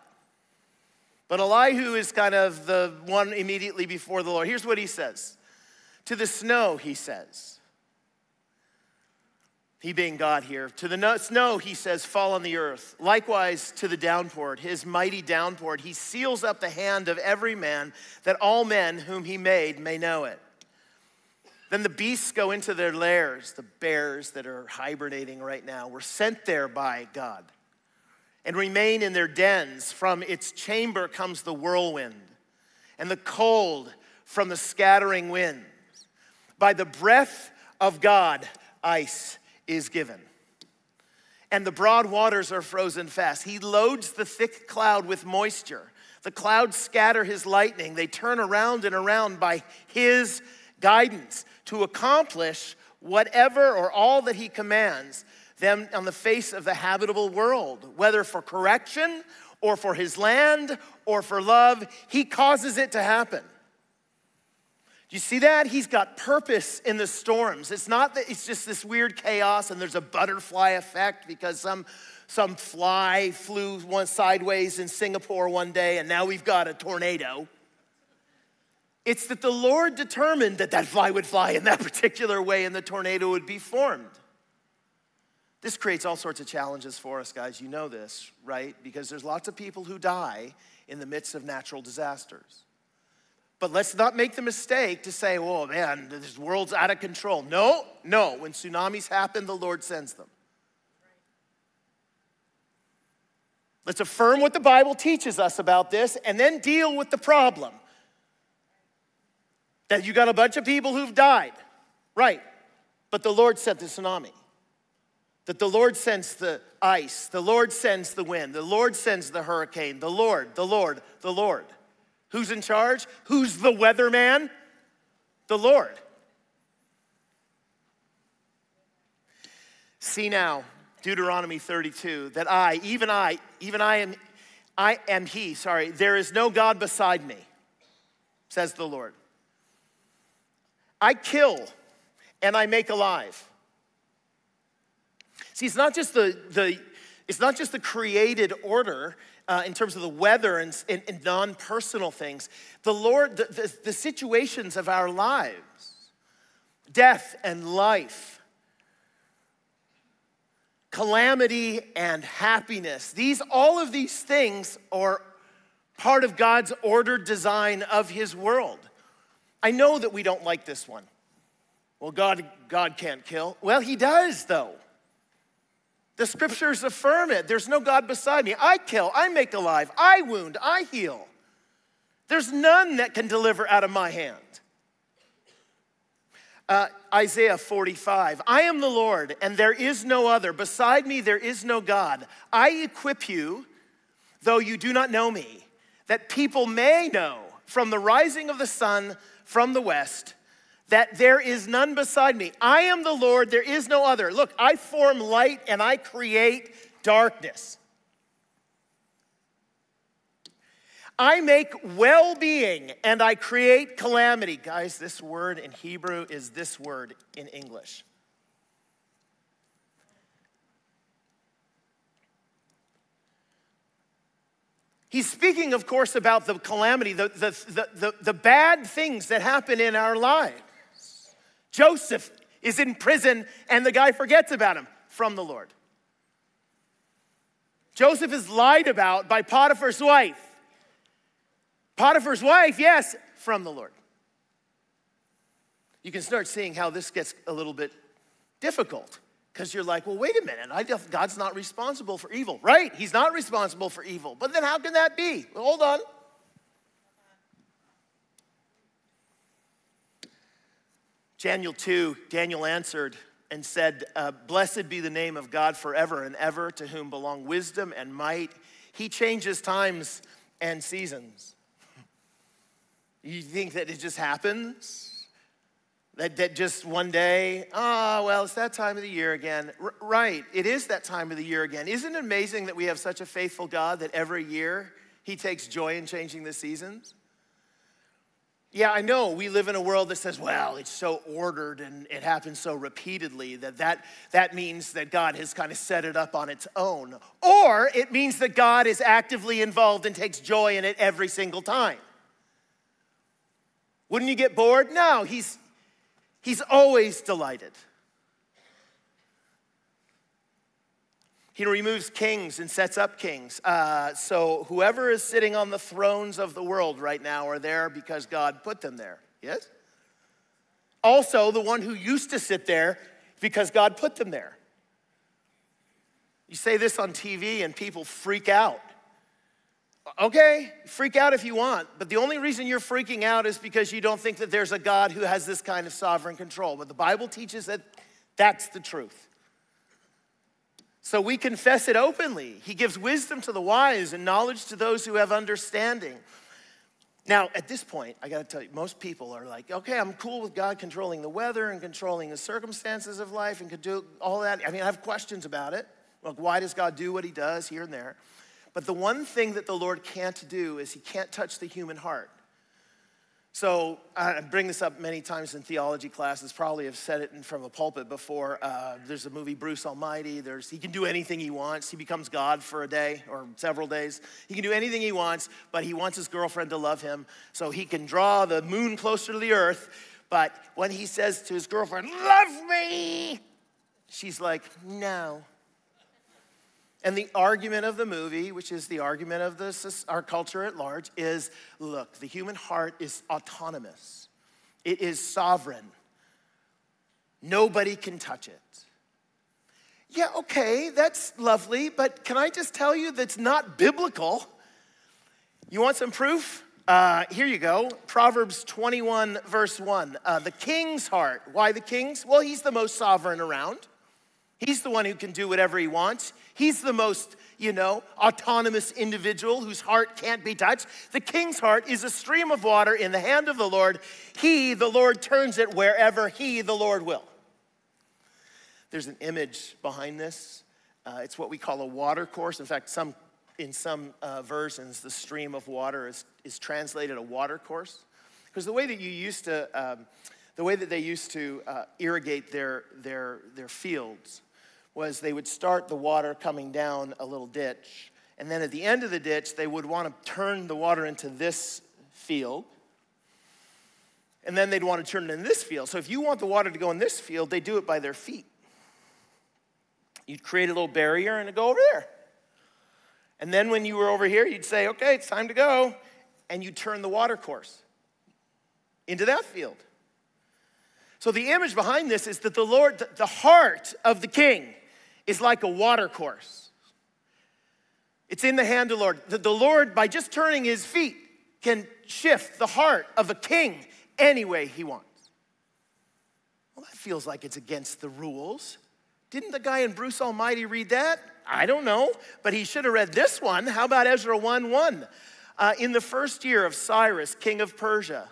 But Elihu is kind of the one immediately before the Lord. Here's what he says To the snow, he says, he being God here. To the no- snow, he says, fall on the earth. Likewise to the downpour, his mighty downpour. He seals up the hand of every man, that all men whom he made may know it. Then the beasts go into their lairs, the bears that are hibernating right now were sent there by God and remain in their dens. From its chamber comes the whirlwind, and the cold from the scattering winds. By the breath of God, ice is given. And the broad waters are frozen fast. He loads the thick cloud with moisture. The clouds scatter his lightning. They turn around and around by his guidance to accomplish whatever or all that he commands them on the face of the habitable world, whether for correction or for his land or for love, he causes it to happen. You see that? He's got purpose in the storms. It's not that it's just this weird chaos and there's a butterfly effect because some, some fly flew one sideways in Singapore one day and now we've got a tornado. It's that the Lord determined that that fly would fly in that particular way and the tornado would be formed. This creates all sorts of challenges for us, guys. You know this, right? Because there's lots of people who die in the midst of natural disasters. But let's not make the mistake to say, oh man, this world's out of control. No, no. When tsunamis happen, the Lord sends them. Let's affirm what the Bible teaches us about this and then deal with the problem. That you got a bunch of people who've died. Right. But the Lord sent the tsunami. That the Lord sends the ice, the Lord sends the wind, the Lord sends the hurricane, the Lord, the Lord, the Lord. Who's in charge? Who's the weatherman? The Lord. See now, Deuteronomy 32, that I, even I, even I am, I am He, sorry, there is no God beside me, says the Lord. I kill and I make alive. See, it's not just the, the it's not just the created order uh, in terms of the weather and, and, and non-personal things. The Lord, the, the, the situations of our lives, death and life, calamity and happiness. These, all of these things are part of God's ordered design of His world. I know that we don't like this one. Well, God, God can't kill. Well, He does, though. The scriptures affirm it. There's no God beside me. I kill, I make alive, I wound, I heal. There's none that can deliver out of my hand. Uh, Isaiah 45 I am the Lord, and there is no other. Beside me, there is no God. I equip you, though you do not know me, that people may know from the rising of the sun from the west that there is none beside me. I am the Lord, there is no other. Look, I form light and I create darkness. I make well being and I create calamity. Guys, this word in Hebrew is this word in English. He's speaking, of course, about the calamity, the, the, the, the, the bad things that happen in our lives. Joseph is in prison and the guy forgets about him from the Lord. Joseph is lied about by Potiphar's wife. Potiphar's wife, yes, from the Lord. You can start seeing how this gets a little bit difficult because you're like, well, wait a minute, I, God's not responsible for evil. Right, He's not responsible for evil. But then how can that be? Well, hold on. Daniel 2, Daniel answered and said, uh, Blessed be the name of God forever and ever, to whom belong wisdom and might. He changes times and seasons. You think that it just happens? That, that just one day, oh, well, it's that time of the year again. R- right, it is that time of the year again. Isn't it amazing that we have such a faithful God that every year he takes joy in changing the seasons? Yeah, I know we live in a world that says, well, it's so ordered and it happens so repeatedly that that, that means that God has kind of set it up on its own. Or it means that God is actively involved and takes joy in it every single time. Wouldn't you get bored? No, he's, he's always delighted. He removes kings and sets up kings. Uh, so whoever is sitting on the thrones of the world right now are there because God put them there. Yes? Also, the one who used to sit there because God put them there. You say this on TV and people freak out. Okay, freak out if you want, but the only reason you're freaking out is because you don't think that there's a God who has this kind of sovereign control. But the Bible teaches that that's the truth. So we confess it openly. He gives wisdom to the wise and knowledge to those who have understanding. Now, at this point, I gotta tell you, most people are like, okay, I'm cool with God controlling the weather and controlling the circumstances of life and could do all that. I mean, I have questions about it. Like, why does God do what he does here and there? But the one thing that the Lord can't do is he can't touch the human heart. So I bring this up many times in theology classes. Probably have said it from a pulpit before. Uh, there's a movie Bruce Almighty. There's he can do anything he wants. He becomes God for a day or several days. He can do anything he wants, but he wants his girlfriend to love him. So he can draw the moon closer to the earth. But when he says to his girlfriend, "Love me," she's like, "No." And the argument of the movie, which is the argument of our culture at large, is look, the human heart is autonomous, it is sovereign. Nobody can touch it. Yeah, okay, that's lovely, but can I just tell you that's not biblical? You want some proof? Uh, here you go Proverbs 21, verse 1. Uh, the king's heart. Why the king's? Well, he's the most sovereign around. He's the one who can do whatever he wants. He's the most, you know, autonomous individual whose heart can't be touched. The king's heart is a stream of water in the hand of the Lord. He, the Lord, turns it wherever he, the Lord, will. There's an image behind this. Uh, it's what we call a water course. In fact, some, in some uh, versions, the stream of water is, is translated a water course. Because the way that you used to, um, the way that they used to uh, irrigate their, their, their fields was they would start the water coming down a little ditch, and then at the end of the ditch, they would want to turn the water into this field, and then they'd want to turn it in this field. So if you want the water to go in this field, they do it by their feet. You'd create a little barrier and it'd go over there. And then when you were over here, you'd say, okay, it's time to go. And you'd turn the water course into that field. So the image behind this is that the Lord, the heart of the king, is like a water course. It's in the hand of the Lord. The, the Lord, by just turning his feet, can shift the heart of a king any way he wants. Well, that feels like it's against the rules. Didn't the guy in Bruce Almighty read that? I don't know, but he should have read this one. How about Ezra 1 1? Uh, in the first year of Cyrus, king of Persia,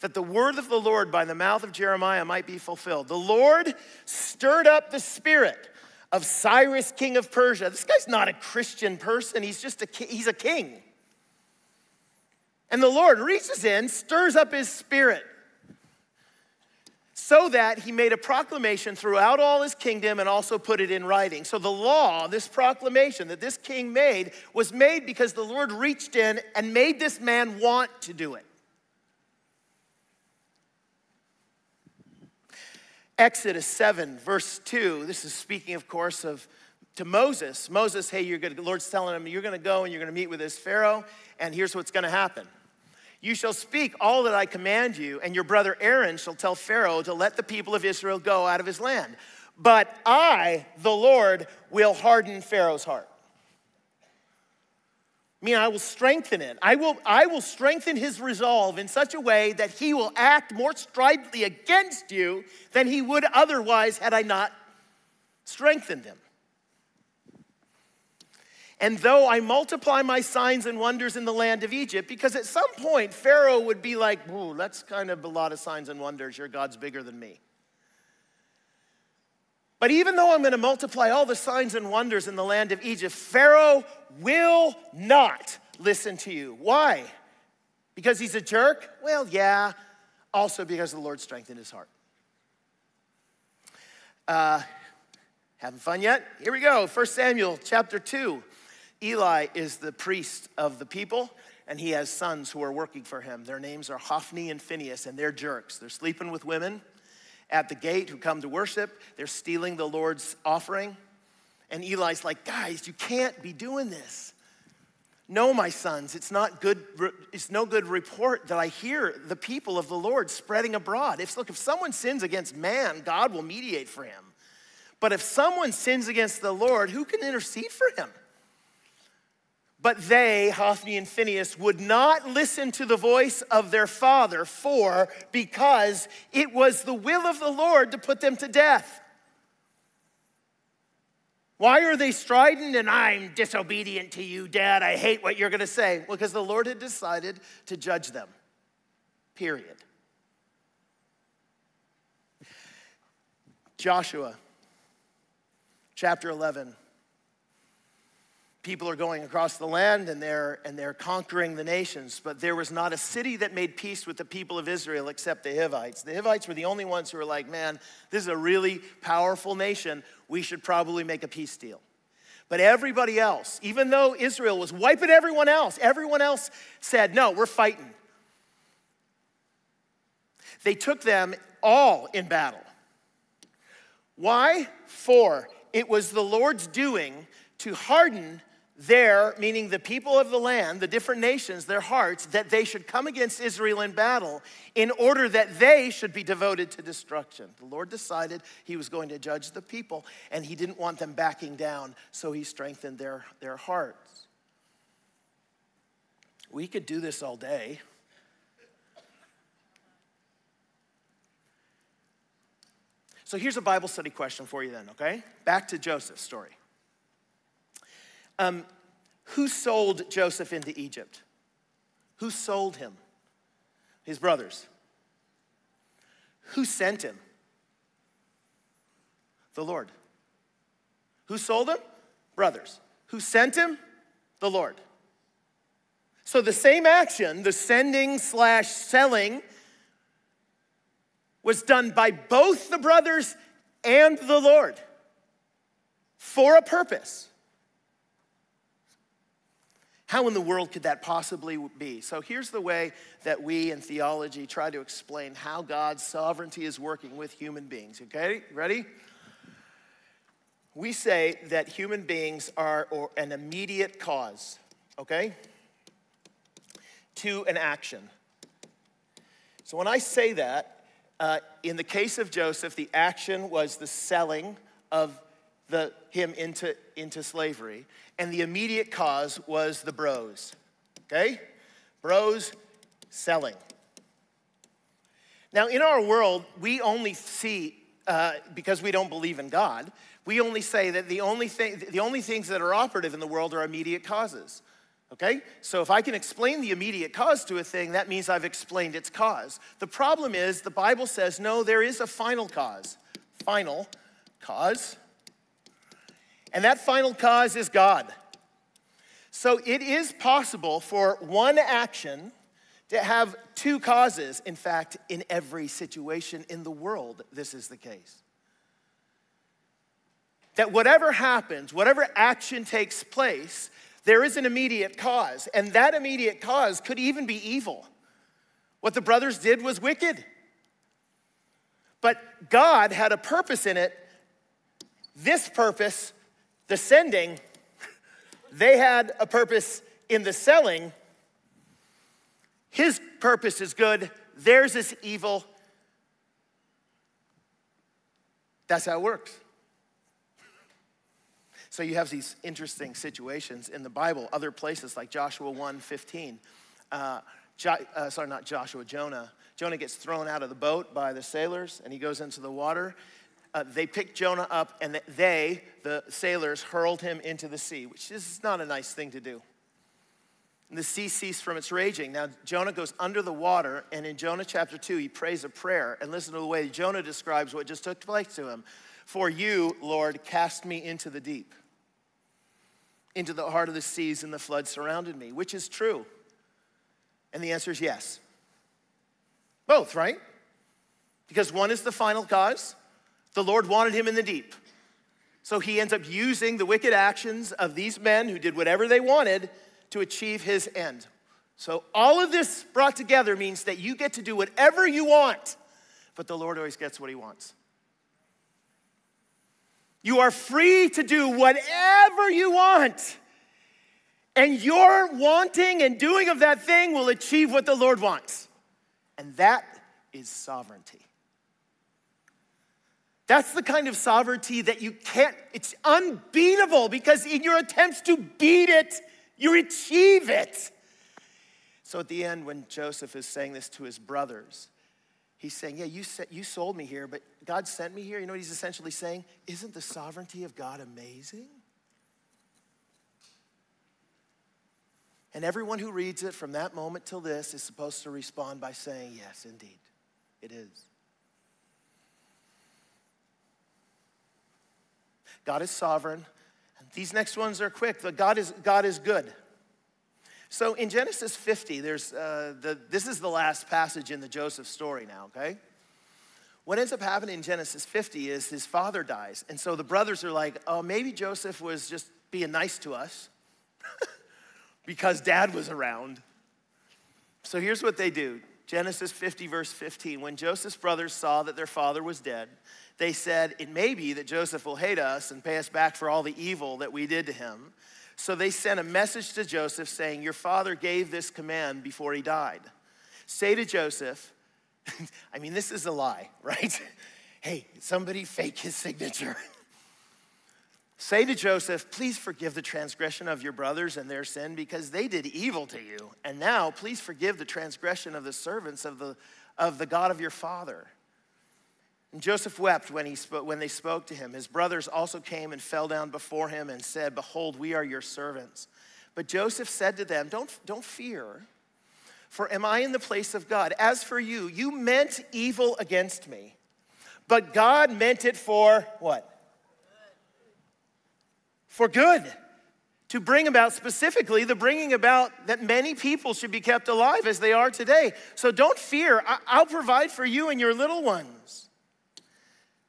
that the word of the Lord by the mouth of Jeremiah might be fulfilled. The Lord stirred up the spirit of Cyrus, king of Persia. This guy's not a Christian person, he's just a, he's a king. And the Lord reaches in, stirs up his spirit, so that he made a proclamation throughout all his kingdom and also put it in writing. So the law, this proclamation that this king made, was made because the Lord reached in and made this man want to do it. Exodus 7, verse 2, this is speaking, of course, of to Moses. Moses, hey, you're the Lord's telling him, you're gonna go and you're gonna meet with this Pharaoh, and here's what's gonna happen. You shall speak all that I command you, and your brother Aaron shall tell Pharaoh to let the people of Israel go out of his land. But I, the Lord, will harden Pharaoh's heart mean, I will strengthen it. I will, I will strengthen his resolve in such a way that he will act more stridently against you than he would otherwise had I not strengthened him. And though I multiply my signs and wonders in the land of Egypt, because at some point Pharaoh would be like, Ooh, that's kind of a lot of signs and wonders. Your God's bigger than me. But even though I'm going to multiply all the signs and wonders in the land of Egypt, Pharaoh will not listen to you. Why? Because he's a jerk? Well, yeah. Also because the Lord strengthened his heart. Uh, having fun yet? Here we go. 1 Samuel chapter 2. Eli is the priest of the people, and he has sons who are working for him. Their names are Hophni and Phinehas, and they're jerks. They're sleeping with women at the gate who come to worship. They're stealing the Lord's offering. And Eli's like, guys, you can't be doing this. No, my sons, it's not good, it's no good report that I hear the people of the Lord spreading abroad. If look, if someone sins against man, God will mediate for him. But if someone sins against the Lord, who can intercede for him? But they, Hophni and Phinehas, would not listen to the voice of their father, for because it was the will of the Lord to put them to death. Why are they strident and I'm disobedient to you, Dad? I hate what you're going to say. Well, because the Lord had decided to judge them. Period. Joshua chapter 11 people are going across the land and they're and they're conquering the nations. But there was not a city that made peace with the people of israel except the hivites. The hivites were the only ones who were like man this is a really powerful nation. We should probably make a peace deal. But everybody else even though israel was wiping everyone else everyone else said no we're fighting. They took them all in battle. Why? For it was the lord's doing to harden their, meaning the people of the land, the different nations, their hearts, that they should come against Israel in battle in order that they should be devoted to destruction. The Lord decided he was going to judge the people and he didn't want them backing down, so he strengthened their, their hearts. We could do this all day. So here's a Bible study question for you then, okay? Back to Joseph's story. Um, who sold Joseph into Egypt? Who sold him? His brothers. Who sent him? The Lord. Who sold him? Brothers. Who sent him? The Lord. So the same action, the sending slash selling, was done by both the brothers and the Lord for a purpose. How in the world could that possibly be? So here's the way that we in theology try to explain how God's sovereignty is working with human beings. Okay, ready? We say that human beings are an immediate cause, okay, to an action. So when I say that, uh, in the case of Joseph, the action was the selling of the, him into, into slavery and the immediate cause was the bros. Okay? Bros selling. Now, in our world, we only see, uh, because we don't believe in God, we only say that the only, thing, the only things that are operative in the world are immediate causes. Okay? So if I can explain the immediate cause to a thing, that means I've explained its cause. The problem is the Bible says, no, there is a final cause. Final cause. And that final cause is God. So it is possible for one action to have two causes. In fact, in every situation in the world, this is the case. That whatever happens, whatever action takes place, there is an immediate cause. And that immediate cause could even be evil. What the brothers did was wicked. But God had a purpose in it. This purpose the sending, they had a purpose in the selling. His purpose is good, theirs is evil. That's how it works. So you have these interesting situations in the Bible, other places like Joshua 1 15. Uh, jo- uh, sorry, not Joshua, Jonah. Jonah gets thrown out of the boat by the sailors and he goes into the water uh, they picked Jonah up and they, the sailors, hurled him into the sea, which is not a nice thing to do. And the sea ceased from its raging. Now, Jonah goes under the water, and in Jonah chapter 2, he prays a prayer. And listen to the way Jonah describes what just took place to him. For you, Lord, cast me into the deep, into the heart of the seas, and the flood surrounded me, which is true. And the answer is yes. Both, right? Because one is the final cause. The Lord wanted him in the deep. So he ends up using the wicked actions of these men who did whatever they wanted to achieve his end. So, all of this brought together means that you get to do whatever you want, but the Lord always gets what he wants. You are free to do whatever you want, and your wanting and doing of that thing will achieve what the Lord wants. And that is sovereignty. That's the kind of sovereignty that you can't, it's unbeatable because in your attempts to beat it, you achieve it. So at the end, when Joseph is saying this to his brothers, he's saying, Yeah, you, you sold me here, but God sent me here. You know what he's essentially saying? Isn't the sovereignty of God amazing? And everyone who reads it from that moment till this is supposed to respond by saying, Yes, indeed, it is. God is sovereign. And these next ones are quick. The God is, God is good. So in Genesis 50, there's, uh, the, this is the last passage in the Joseph story now, okay? What ends up happening in Genesis 50 is his father dies. And so the brothers are like, oh, maybe Joseph was just being nice to us because dad was around. So here's what they do Genesis 50, verse 15. When Joseph's brothers saw that their father was dead, they said, It may be that Joseph will hate us and pay us back for all the evil that we did to him. So they sent a message to Joseph saying, Your father gave this command before he died. Say to Joseph, I mean, this is a lie, right? hey, somebody fake his signature. Say to Joseph, Please forgive the transgression of your brothers and their sin because they did evil to you. And now, please forgive the transgression of the servants of the, of the God of your father. And Joseph wept when, he spoke, when they spoke to him. His brothers also came and fell down before him and said, Behold, we are your servants. But Joseph said to them, Don't, don't fear, for am I in the place of God? As for you, you meant evil against me, but God meant it for what? For good. To bring about specifically the bringing about that many people should be kept alive as they are today. So don't fear, I'll provide for you and your little ones.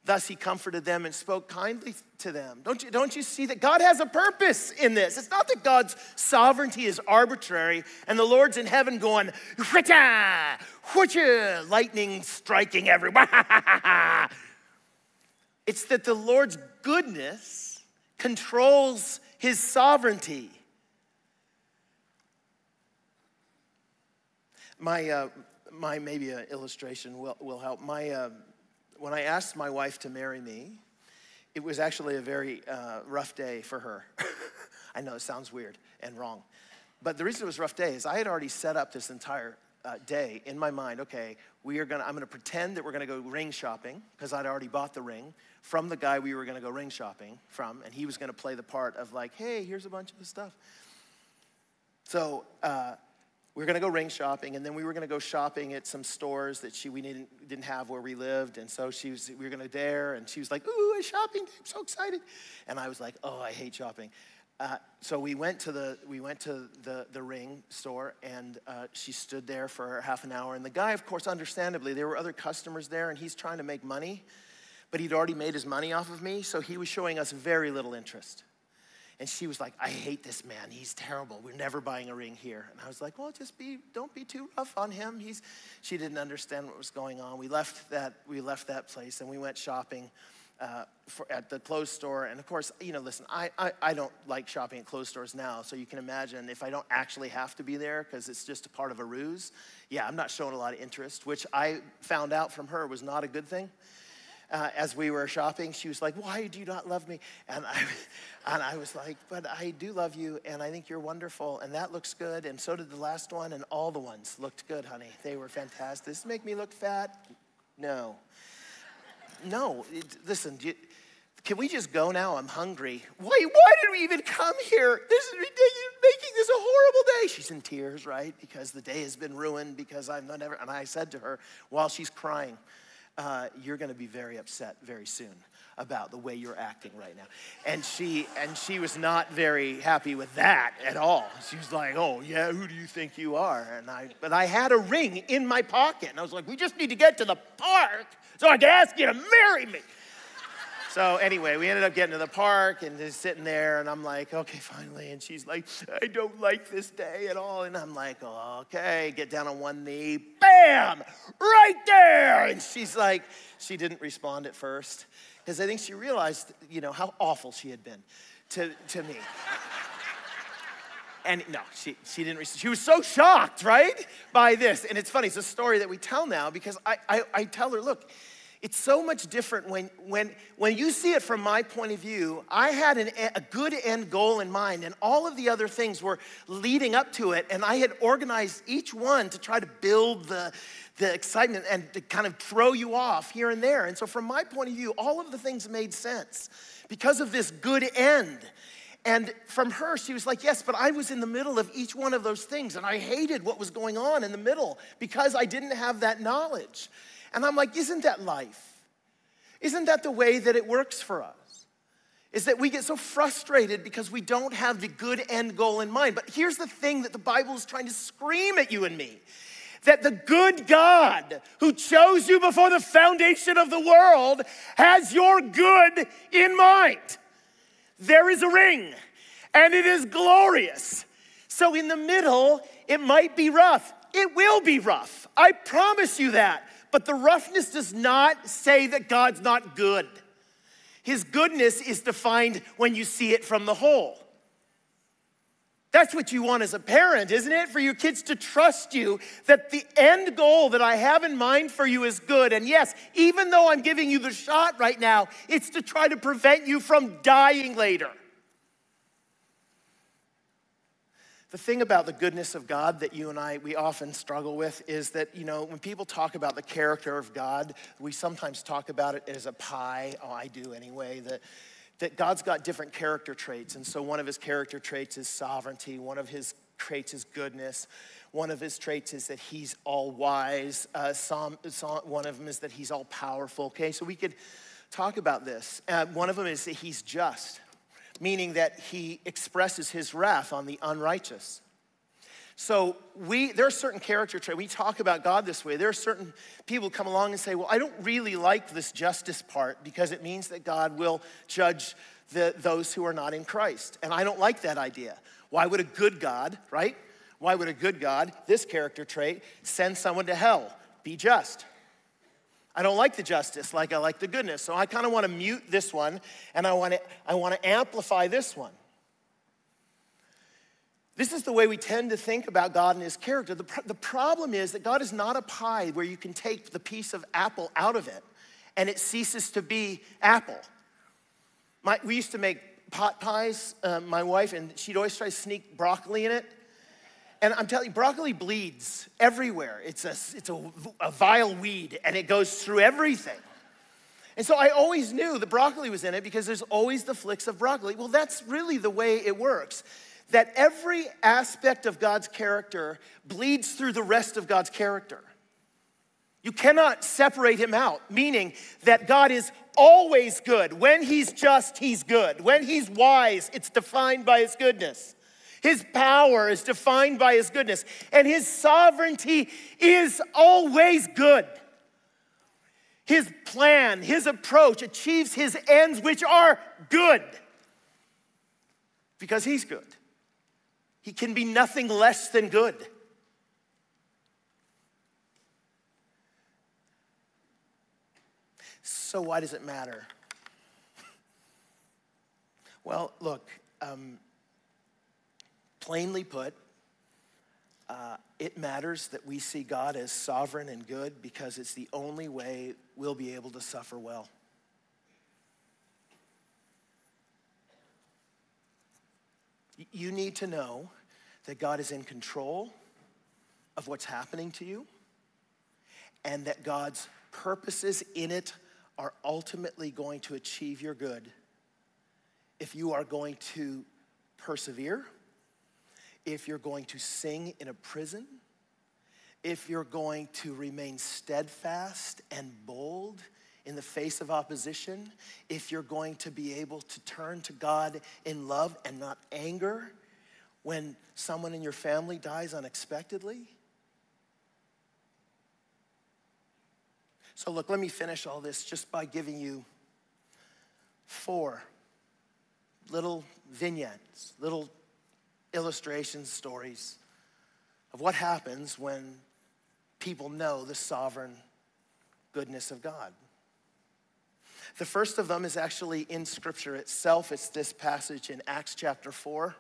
Thus he comforted them and spoke kindly to them. Don't you, don't you see that God has a purpose in this? It's not that God's sovereignty is arbitrary and the Lord's in heaven going, whoocha, whoocha, lightning striking everywhere. it's that the Lord's goodness controls his sovereignty. My, uh, my maybe an illustration will, will help. My, uh, when I asked my wife to marry me, it was actually a very uh, rough day for her. I know it sounds weird and wrong. But the reason it was a rough day is I had already set up this entire uh, day in my mind. Okay, we are gonna. I'm gonna pretend that we're gonna go ring shopping because I'd already bought the ring from the guy we were gonna go ring shopping from, and he was gonna play the part of like, hey, here's a bunch of the stuff. So uh, we were going to go ring shopping, and then we were going to go shopping at some stores that she we didn't didn't have where we lived, and so she was we were going to there, and she was like, "Ooh, a shopping! I'm so excited!" And I was like, "Oh, I hate shopping." Uh, so we went to the we went to the the ring store, and uh, she stood there for half an hour. And the guy, of course, understandably, there were other customers there, and he's trying to make money, but he'd already made his money off of me, so he was showing us very little interest. And she was like, I hate this man. He's terrible. We're never buying a ring here. And I was like, well, just be, don't be too rough on him. He's, she didn't understand what was going on. We left that, we left that place and we went shopping uh, for, at the clothes store. And of course, you know, listen, I, I, I don't like shopping at clothes stores now. So you can imagine if I don't actually have to be there because it's just a part of a ruse, yeah, I'm not showing a lot of interest, which I found out from her was not a good thing uh, as we were shopping, she was like, Why do you not love me? And I, and I was like, But I do love you, and I think you're wonderful, and that looks good, and so did the last one, and all the ones looked good, honey. They were fantastic. Does this make me look fat? No. no, it, listen, you, can we just go now? I'm hungry. Wait, why did we even come here? This is ridiculous, making this a horrible day. She's in tears, right? Because the day has been ruined because I've not ever, and I said to her while she's crying, uh, you're going to be very upset very soon about the way you're acting right now. And she and she was not very happy with that at all. She was like, "Oh, yeah, who do you think you are?" And I but I had a ring in my pocket and I was like, "We just need to get to the park so I can ask you to marry me." So anyway, we ended up getting to the park and just sitting there, and I'm like, okay, finally. And she's like, I don't like this day at all. And I'm like, oh, okay, get down on one knee, bam, right there. And she's like, she didn't respond at first because I think she realized, you know, how awful she had been to, to me. And no, she, she didn't. She was so shocked, right, by this. And it's funny. It's a story that we tell now because I, I, I tell her, look, it's so much different when, when, when you see it from my point of view. I had an, a good end goal in mind, and all of the other things were leading up to it. And I had organized each one to try to build the, the excitement and to kind of throw you off here and there. And so, from my point of view, all of the things made sense because of this good end. And from her, she was like, Yes, but I was in the middle of each one of those things, and I hated what was going on in the middle because I didn't have that knowledge. And I'm like, isn't that life? Isn't that the way that it works for us? Is that we get so frustrated because we don't have the good end goal in mind. But here's the thing that the Bible is trying to scream at you and me that the good God who chose you before the foundation of the world has your good in mind. There is a ring, and it is glorious. So, in the middle, it might be rough. It will be rough. I promise you that. But the roughness does not say that God's not good. His goodness is defined when you see it from the whole. That's what you want as a parent, isn't it? For your kids to trust you that the end goal that I have in mind for you is good. And yes, even though I'm giving you the shot right now, it's to try to prevent you from dying later. The thing about the goodness of God that you and I, we often struggle with is that, you know, when people talk about the character of God, we sometimes talk about it as a pie. Oh, I do anyway. That, that God's got different character traits. And so one of his character traits is sovereignty, one of his traits is goodness. One of his traits is that he's all wise. Uh, some, some, one of them is that he's all powerful. Okay, so we could talk about this. Uh, one of them is that he's just meaning that he expresses his wrath on the unrighteous. So we there are certain character traits. We talk about God this way. There are certain people come along and say, "Well, I don't really like this justice part because it means that God will judge the, those who are not in Christ." And I don't like that idea. Why would a good God, right? Why would a good God, this character trait, send someone to hell? Be just. I don't like the justice like I like the goodness. So I kind of want to mute this one and I want to I want to amplify this one. This is the way we tend to think about God and his character. The, the problem is that God is not a pie where you can take the piece of apple out of it and it ceases to be apple. My, we used to make pot pies, uh, my wife, and she'd always try to sneak broccoli in it. And I'm telling you, broccoli bleeds everywhere. It's a, it's a, a vile weed and it goes through everything. And so I always knew the broccoli was in it because there's always the flicks of broccoli. Well, that's really the way it works. That every aspect of God's character bleeds through the rest of God's character. You cannot separate him out, meaning that God is always good. When he's just, he's good. When he's wise, it's defined by his goodness. His power is defined by his goodness, and his sovereignty is always good. His plan, his approach achieves his ends, which are good, because he's good. He can be nothing less than good. So, why does it matter? Well, look, um, Plainly put, uh, it matters that we see God as sovereign and good because it's the only way we'll be able to suffer well. You need to know that God is in control of what's happening to you and that God's purposes in it are ultimately going to achieve your good, if you are going to persevere, if you're going to sing in a prison, if you're going to remain steadfast and bold in the face of opposition, if you're going to be able to turn to God in love and not anger when someone in your family dies unexpectedly. So, look, let me finish all this just by giving you four little vignettes, little illustrations, stories of what happens when people know the sovereign goodness of God. The first of them is actually in Scripture itself. It's this passage in Acts chapter 4.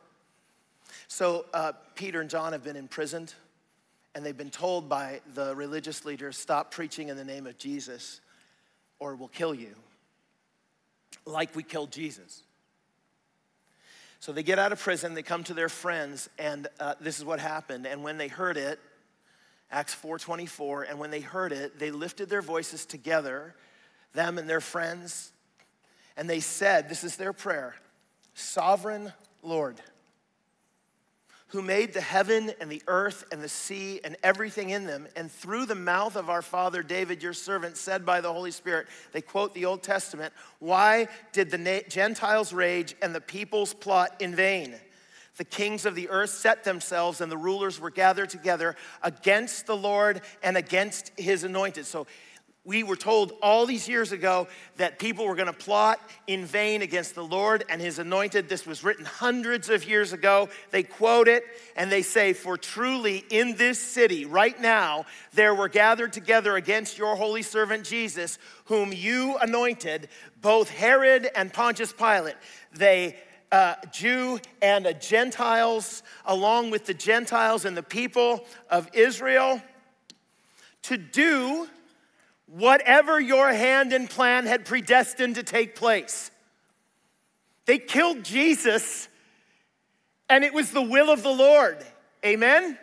So, uh, Peter and John have been imprisoned, and they've been told by the religious leaders stop preaching in the name of Jesus, or we'll kill you, like we killed Jesus. So they get out of prison, they come to their friends, and uh, this is what happened. And when they heard it, Acts 4:24, and when they heard it, they lifted their voices together, them and their friends, and they said, this is their prayer, Sovereign Lord, who made the heaven and the earth and the sea and everything in them, and through the mouth of our father David, your servant, said by the Holy Spirit, they quote the Old Testament, why did the Gentiles rage and the peoples plot in vain? the kings of the earth set themselves and the rulers were gathered together against the Lord and against his anointed. So we were told all these years ago that people were going to plot in vain against the Lord and his anointed. This was written hundreds of years ago. They quote it and they say, For truly in this city right now there were gathered together against your holy servant Jesus, whom you anointed, both Herod and Pontius Pilate. They uh, Jew and a Gentiles, along with the Gentiles and the people of Israel, to do whatever your hand and plan had predestined to take place. They killed Jesus, and it was the will of the Lord. Amen?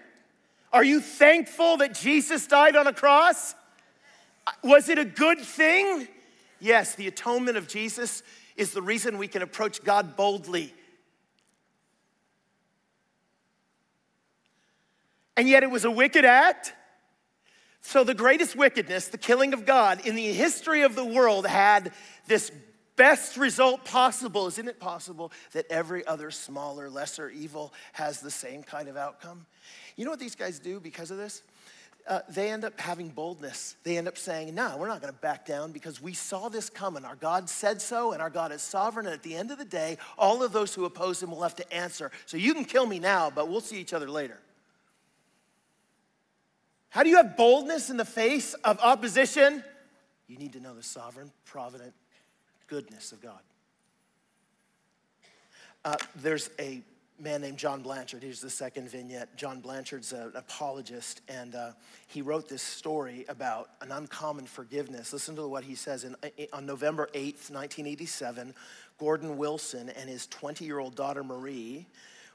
Are you thankful that Jesus died on a cross? Was it a good thing? Yes, the atonement of Jesus is the reason we can approach God boldly. And yet it was a wicked act. So, the greatest wickedness, the killing of God in the history of the world, had this best result possible. Isn't it possible that every other smaller, lesser evil has the same kind of outcome? You know what these guys do because of this? uh, they end up having boldness. They end up saying, No, we're not going to back down because we saw this coming. Our God said so, and our God is sovereign. And at the end of the day, all of those who oppose him will have to answer. So you can kill me now, but we'll see each other later. How do you have boldness in the face of opposition? You need to know the sovereign, provident goodness of God. Uh, there's a man named John Blanchard. Here's the second vignette. John Blanchard's an apologist, and uh, he wrote this story about an uncommon forgiveness. Listen to what he says. In, on November 8th, 1987, Gordon Wilson and his 20 year old daughter Marie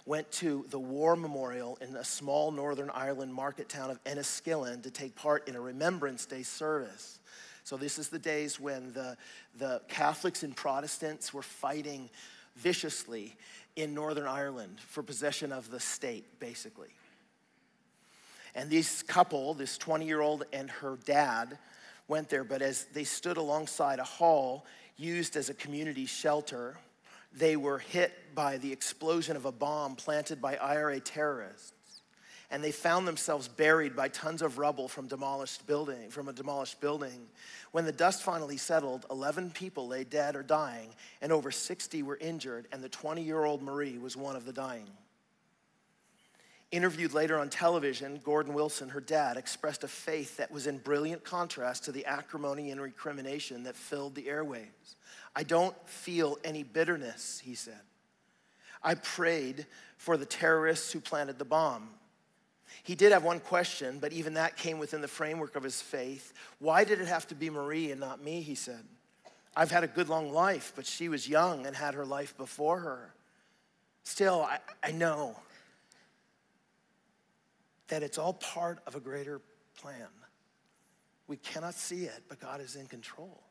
went to the War Memorial in a small Northern Ireland market town of Enniskillen to take part in a Remembrance Day service. So, this is the days when the, the Catholics and Protestants were fighting viciously in Northern Ireland for possession of the state, basically. And this couple, this 20 year old and her dad, went there, but as they stood alongside a hall used as a community shelter, they were hit by the explosion of a bomb planted by IRA terrorists and they found themselves buried by tons of rubble from demolished building from a demolished building. When the dust finally settled 11 people lay dead or dying and over 60 were injured and the 20-year-old marie was one of the dying. Interviewed later on television gordon wilson her dad expressed a faith that was in brilliant contrast to the acrimony and recrimination that filled the airwaves i don't feel any bitterness he said i prayed for the terrorists who planted the bomb he did have one question, but even that came within the framework of his faith. Why did it have to be Marie and not me? He said. I've had a good long life, but she was young and had her life before her. Still, I, I know that it's all part of a greater plan. We cannot see it, but God is in control.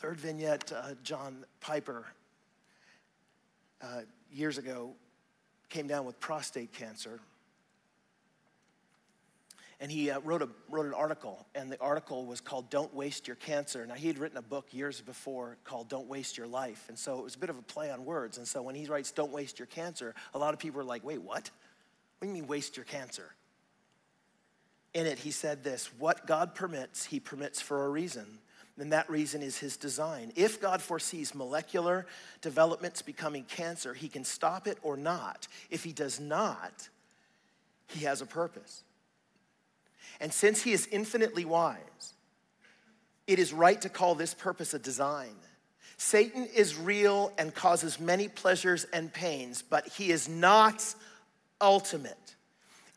Third vignette, uh, John Piper, uh, years ago, came down with prostate cancer. And he uh, wrote, a, wrote an article, and the article was called Don't Waste Your Cancer. Now, he had written a book years before called Don't Waste Your Life. And so it was a bit of a play on words. And so when he writes Don't Waste Your Cancer, a lot of people are like, wait, what? What do you mean waste your cancer? In it, he said this What God permits, he permits for a reason. And that reason is his design. If God foresees molecular developments becoming cancer, he can stop it or not. If he does not, he has a purpose. And since he is infinitely wise, it is right to call this purpose a design. Satan is real and causes many pleasures and pains, but he is not ultimate.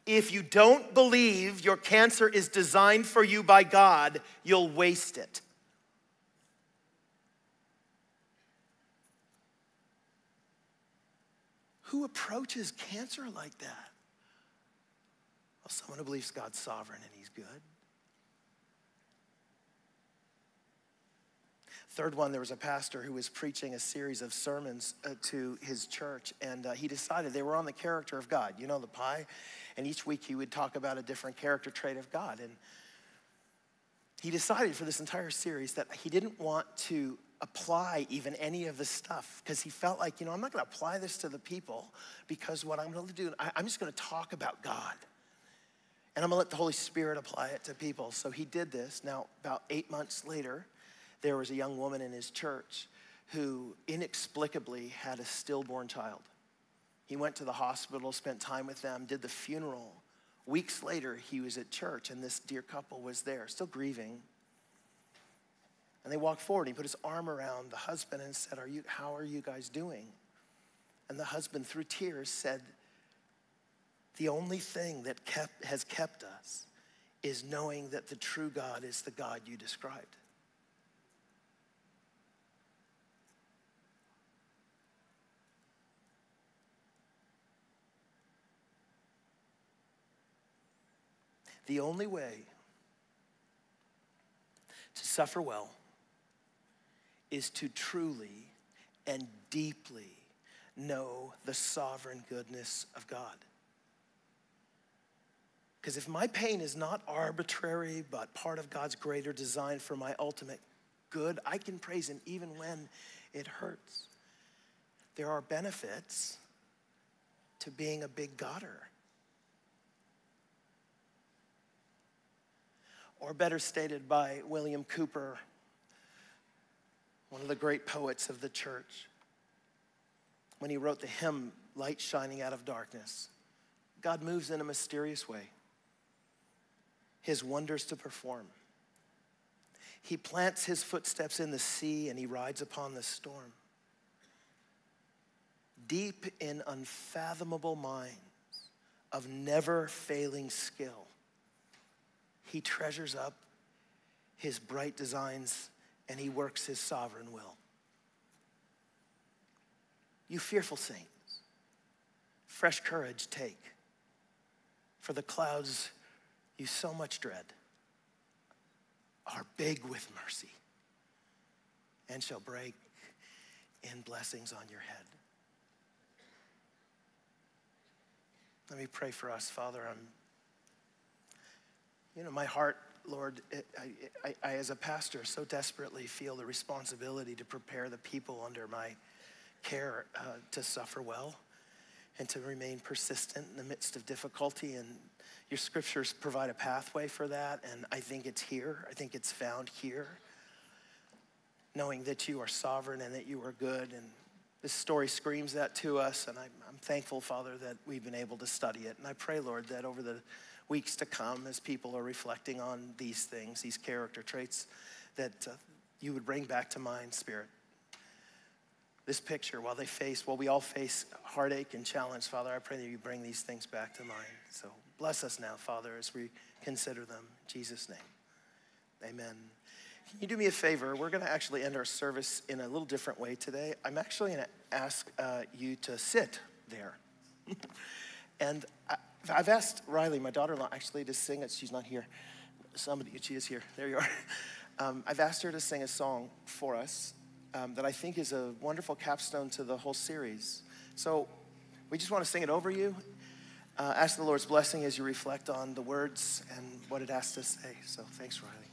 If you don't believe your cancer is designed for you by God, you'll waste it. Who approaches cancer like that? Well, someone who believes God's sovereign and He's good. Third one, there was a pastor who was preaching a series of sermons uh, to his church, and uh, he decided they were on the character of God. You know, the pie? And each week he would talk about a different character trait of God. And he decided for this entire series that he didn't want to apply even any of the stuff because he felt like, you know, I'm not going to apply this to the people because what I'm going to do, I, I'm just going to talk about God. And I'm going to let the Holy Spirit apply it to people. So he did this. Now, about eight months later, there was a young woman in his church who inexplicably had a stillborn child. He went to the hospital, spent time with them, did the funeral. Weeks later, he was at church, and this dear couple was there, still grieving. And they walked forward. He put his arm around the husband and said, are you, How are you guys doing? And the husband, through tears, said, The only thing that kept, has kept us is knowing that the true God is the God you described. The only way to suffer well is to truly and deeply know the sovereign goodness of God. Because if my pain is not arbitrary, but part of God's greater design for my ultimate good, I can praise Him even when it hurts. There are benefits to being a big Godder. Or better stated by William Cowper, one of the great poets of the church, when he wrote the hymn, Light Shining Out of Darkness. God moves in a mysterious way, his wonders to perform. He plants his footsteps in the sea and he rides upon the storm. Deep in unfathomable minds of never failing skill, he treasures up his bright designs and he works his sovereign will. You fearful saints, fresh courage take, for the clouds you so much dread are big with mercy and shall break in blessings on your head. Let me pray for us, Father. I'm, you know, my heart Lord, I, I, I, as a pastor, so desperately feel the responsibility to prepare the people under my care uh, to suffer well and to remain persistent in the midst of difficulty. And your scriptures provide a pathway for that. And I think it's here, I think it's found here. Knowing that you are sovereign and that you are good. And this story screams that to us. And I'm, I'm thankful, Father, that we've been able to study it. And I pray, Lord, that over the weeks to come as people are reflecting on these things, these character traits, that uh, you would bring back to mind, Spirit. This picture, while they face, while we all face heartache and challenge, Father, I pray that you bring these things back to mind. So bless us now, Father, as we consider them. In Jesus' name, amen. Can you do me a favor? We're going to actually end our service in a little different way today. I'm actually going to ask uh, you to sit there. and I, I've asked Riley, my daughter in law, actually to sing it. She's not here. Somebody, she is here. There you are. um, I've asked her to sing a song for us um, that I think is a wonderful capstone to the whole series. So we just want to sing it over you. Uh, ask the Lord's blessing as you reflect on the words and what it has to say. So thanks, Riley.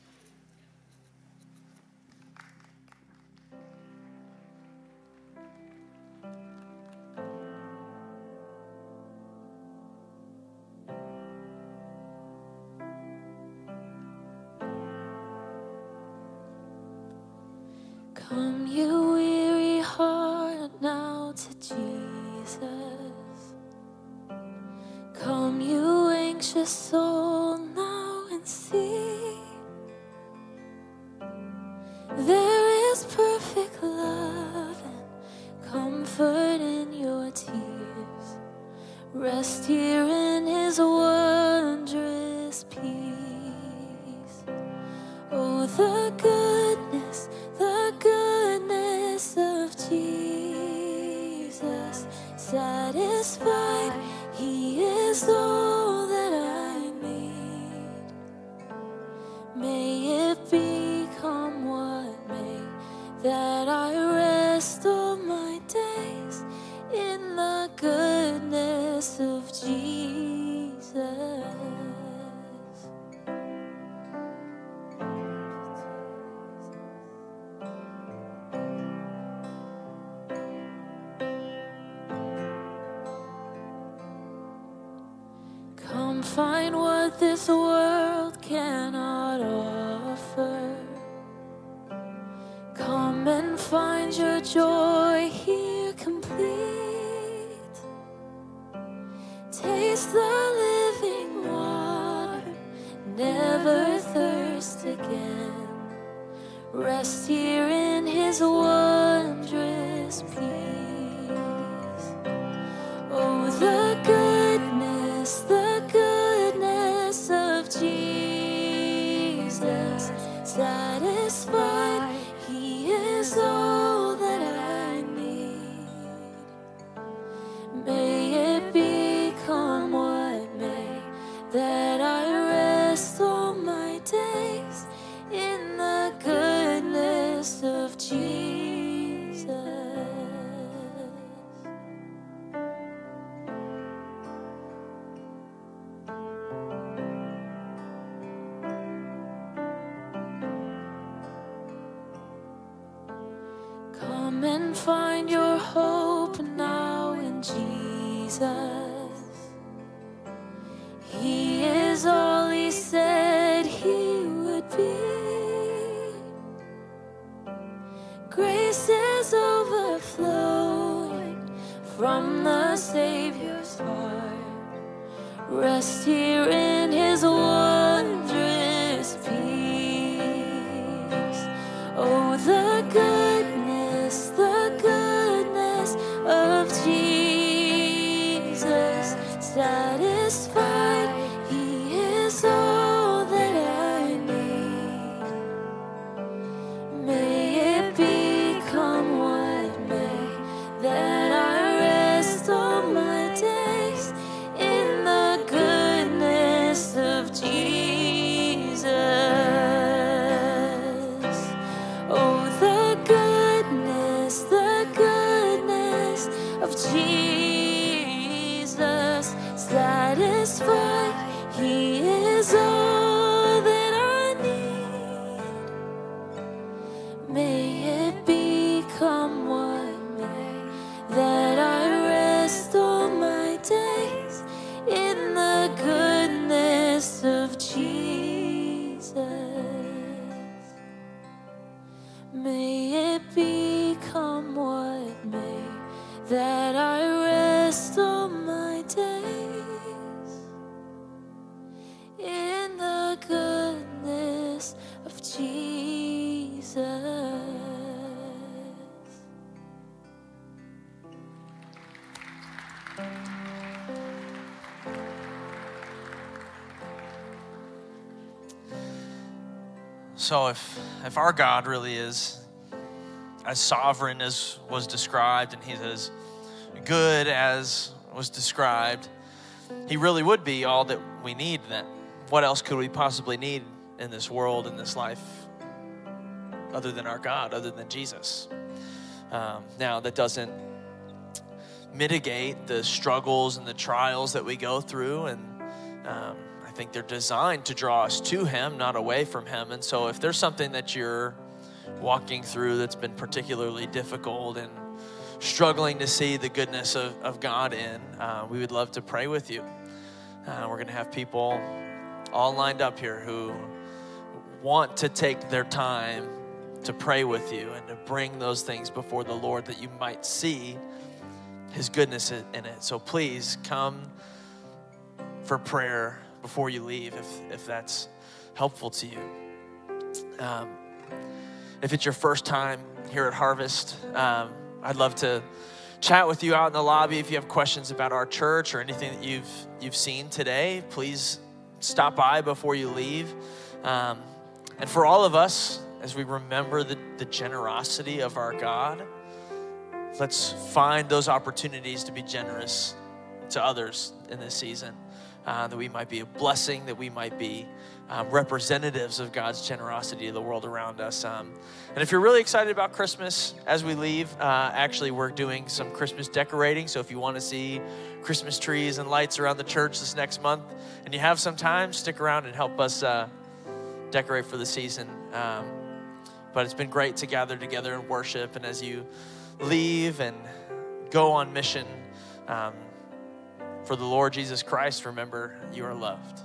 Satisfied, He is all this world is So if if our God really is as sovereign as was described and he's as good as was described, he really would be all that we need then. What else could we possibly need in this world, in this life? other than our God, other than Jesus. Um, now, that doesn't mitigate the struggles and the trials that we go through, and think they're designed to draw us to Him, not away from Him. And so, if there's something that you're walking through that's been particularly difficult and struggling to see the goodness of, of God in, uh, we would love to pray with you. Uh, we're going to have people all lined up here who want to take their time to pray with you and to bring those things before the Lord that you might see His goodness in it. So please come for prayer before you leave if, if that's helpful to you. Um, if it's your first time here at Harvest, um, I'd love to chat with you out in the lobby. If you have questions about our church or anything that you've you've seen today, please stop by before you leave. Um, and for all of us, as we remember the, the generosity of our God, let's find those opportunities to be generous to others in this season. Uh, that we might be a blessing, that we might be um, representatives of God's generosity to the world around us. Um, and if you're really excited about Christmas as we leave, uh, actually, we're doing some Christmas decorating. So if you want to see Christmas trees and lights around the church this next month and you have some time, stick around and help us uh, decorate for the season. Um, but it's been great to gather together and worship. And as you leave and go on mission, um, for the Lord Jesus Christ, remember you are loved.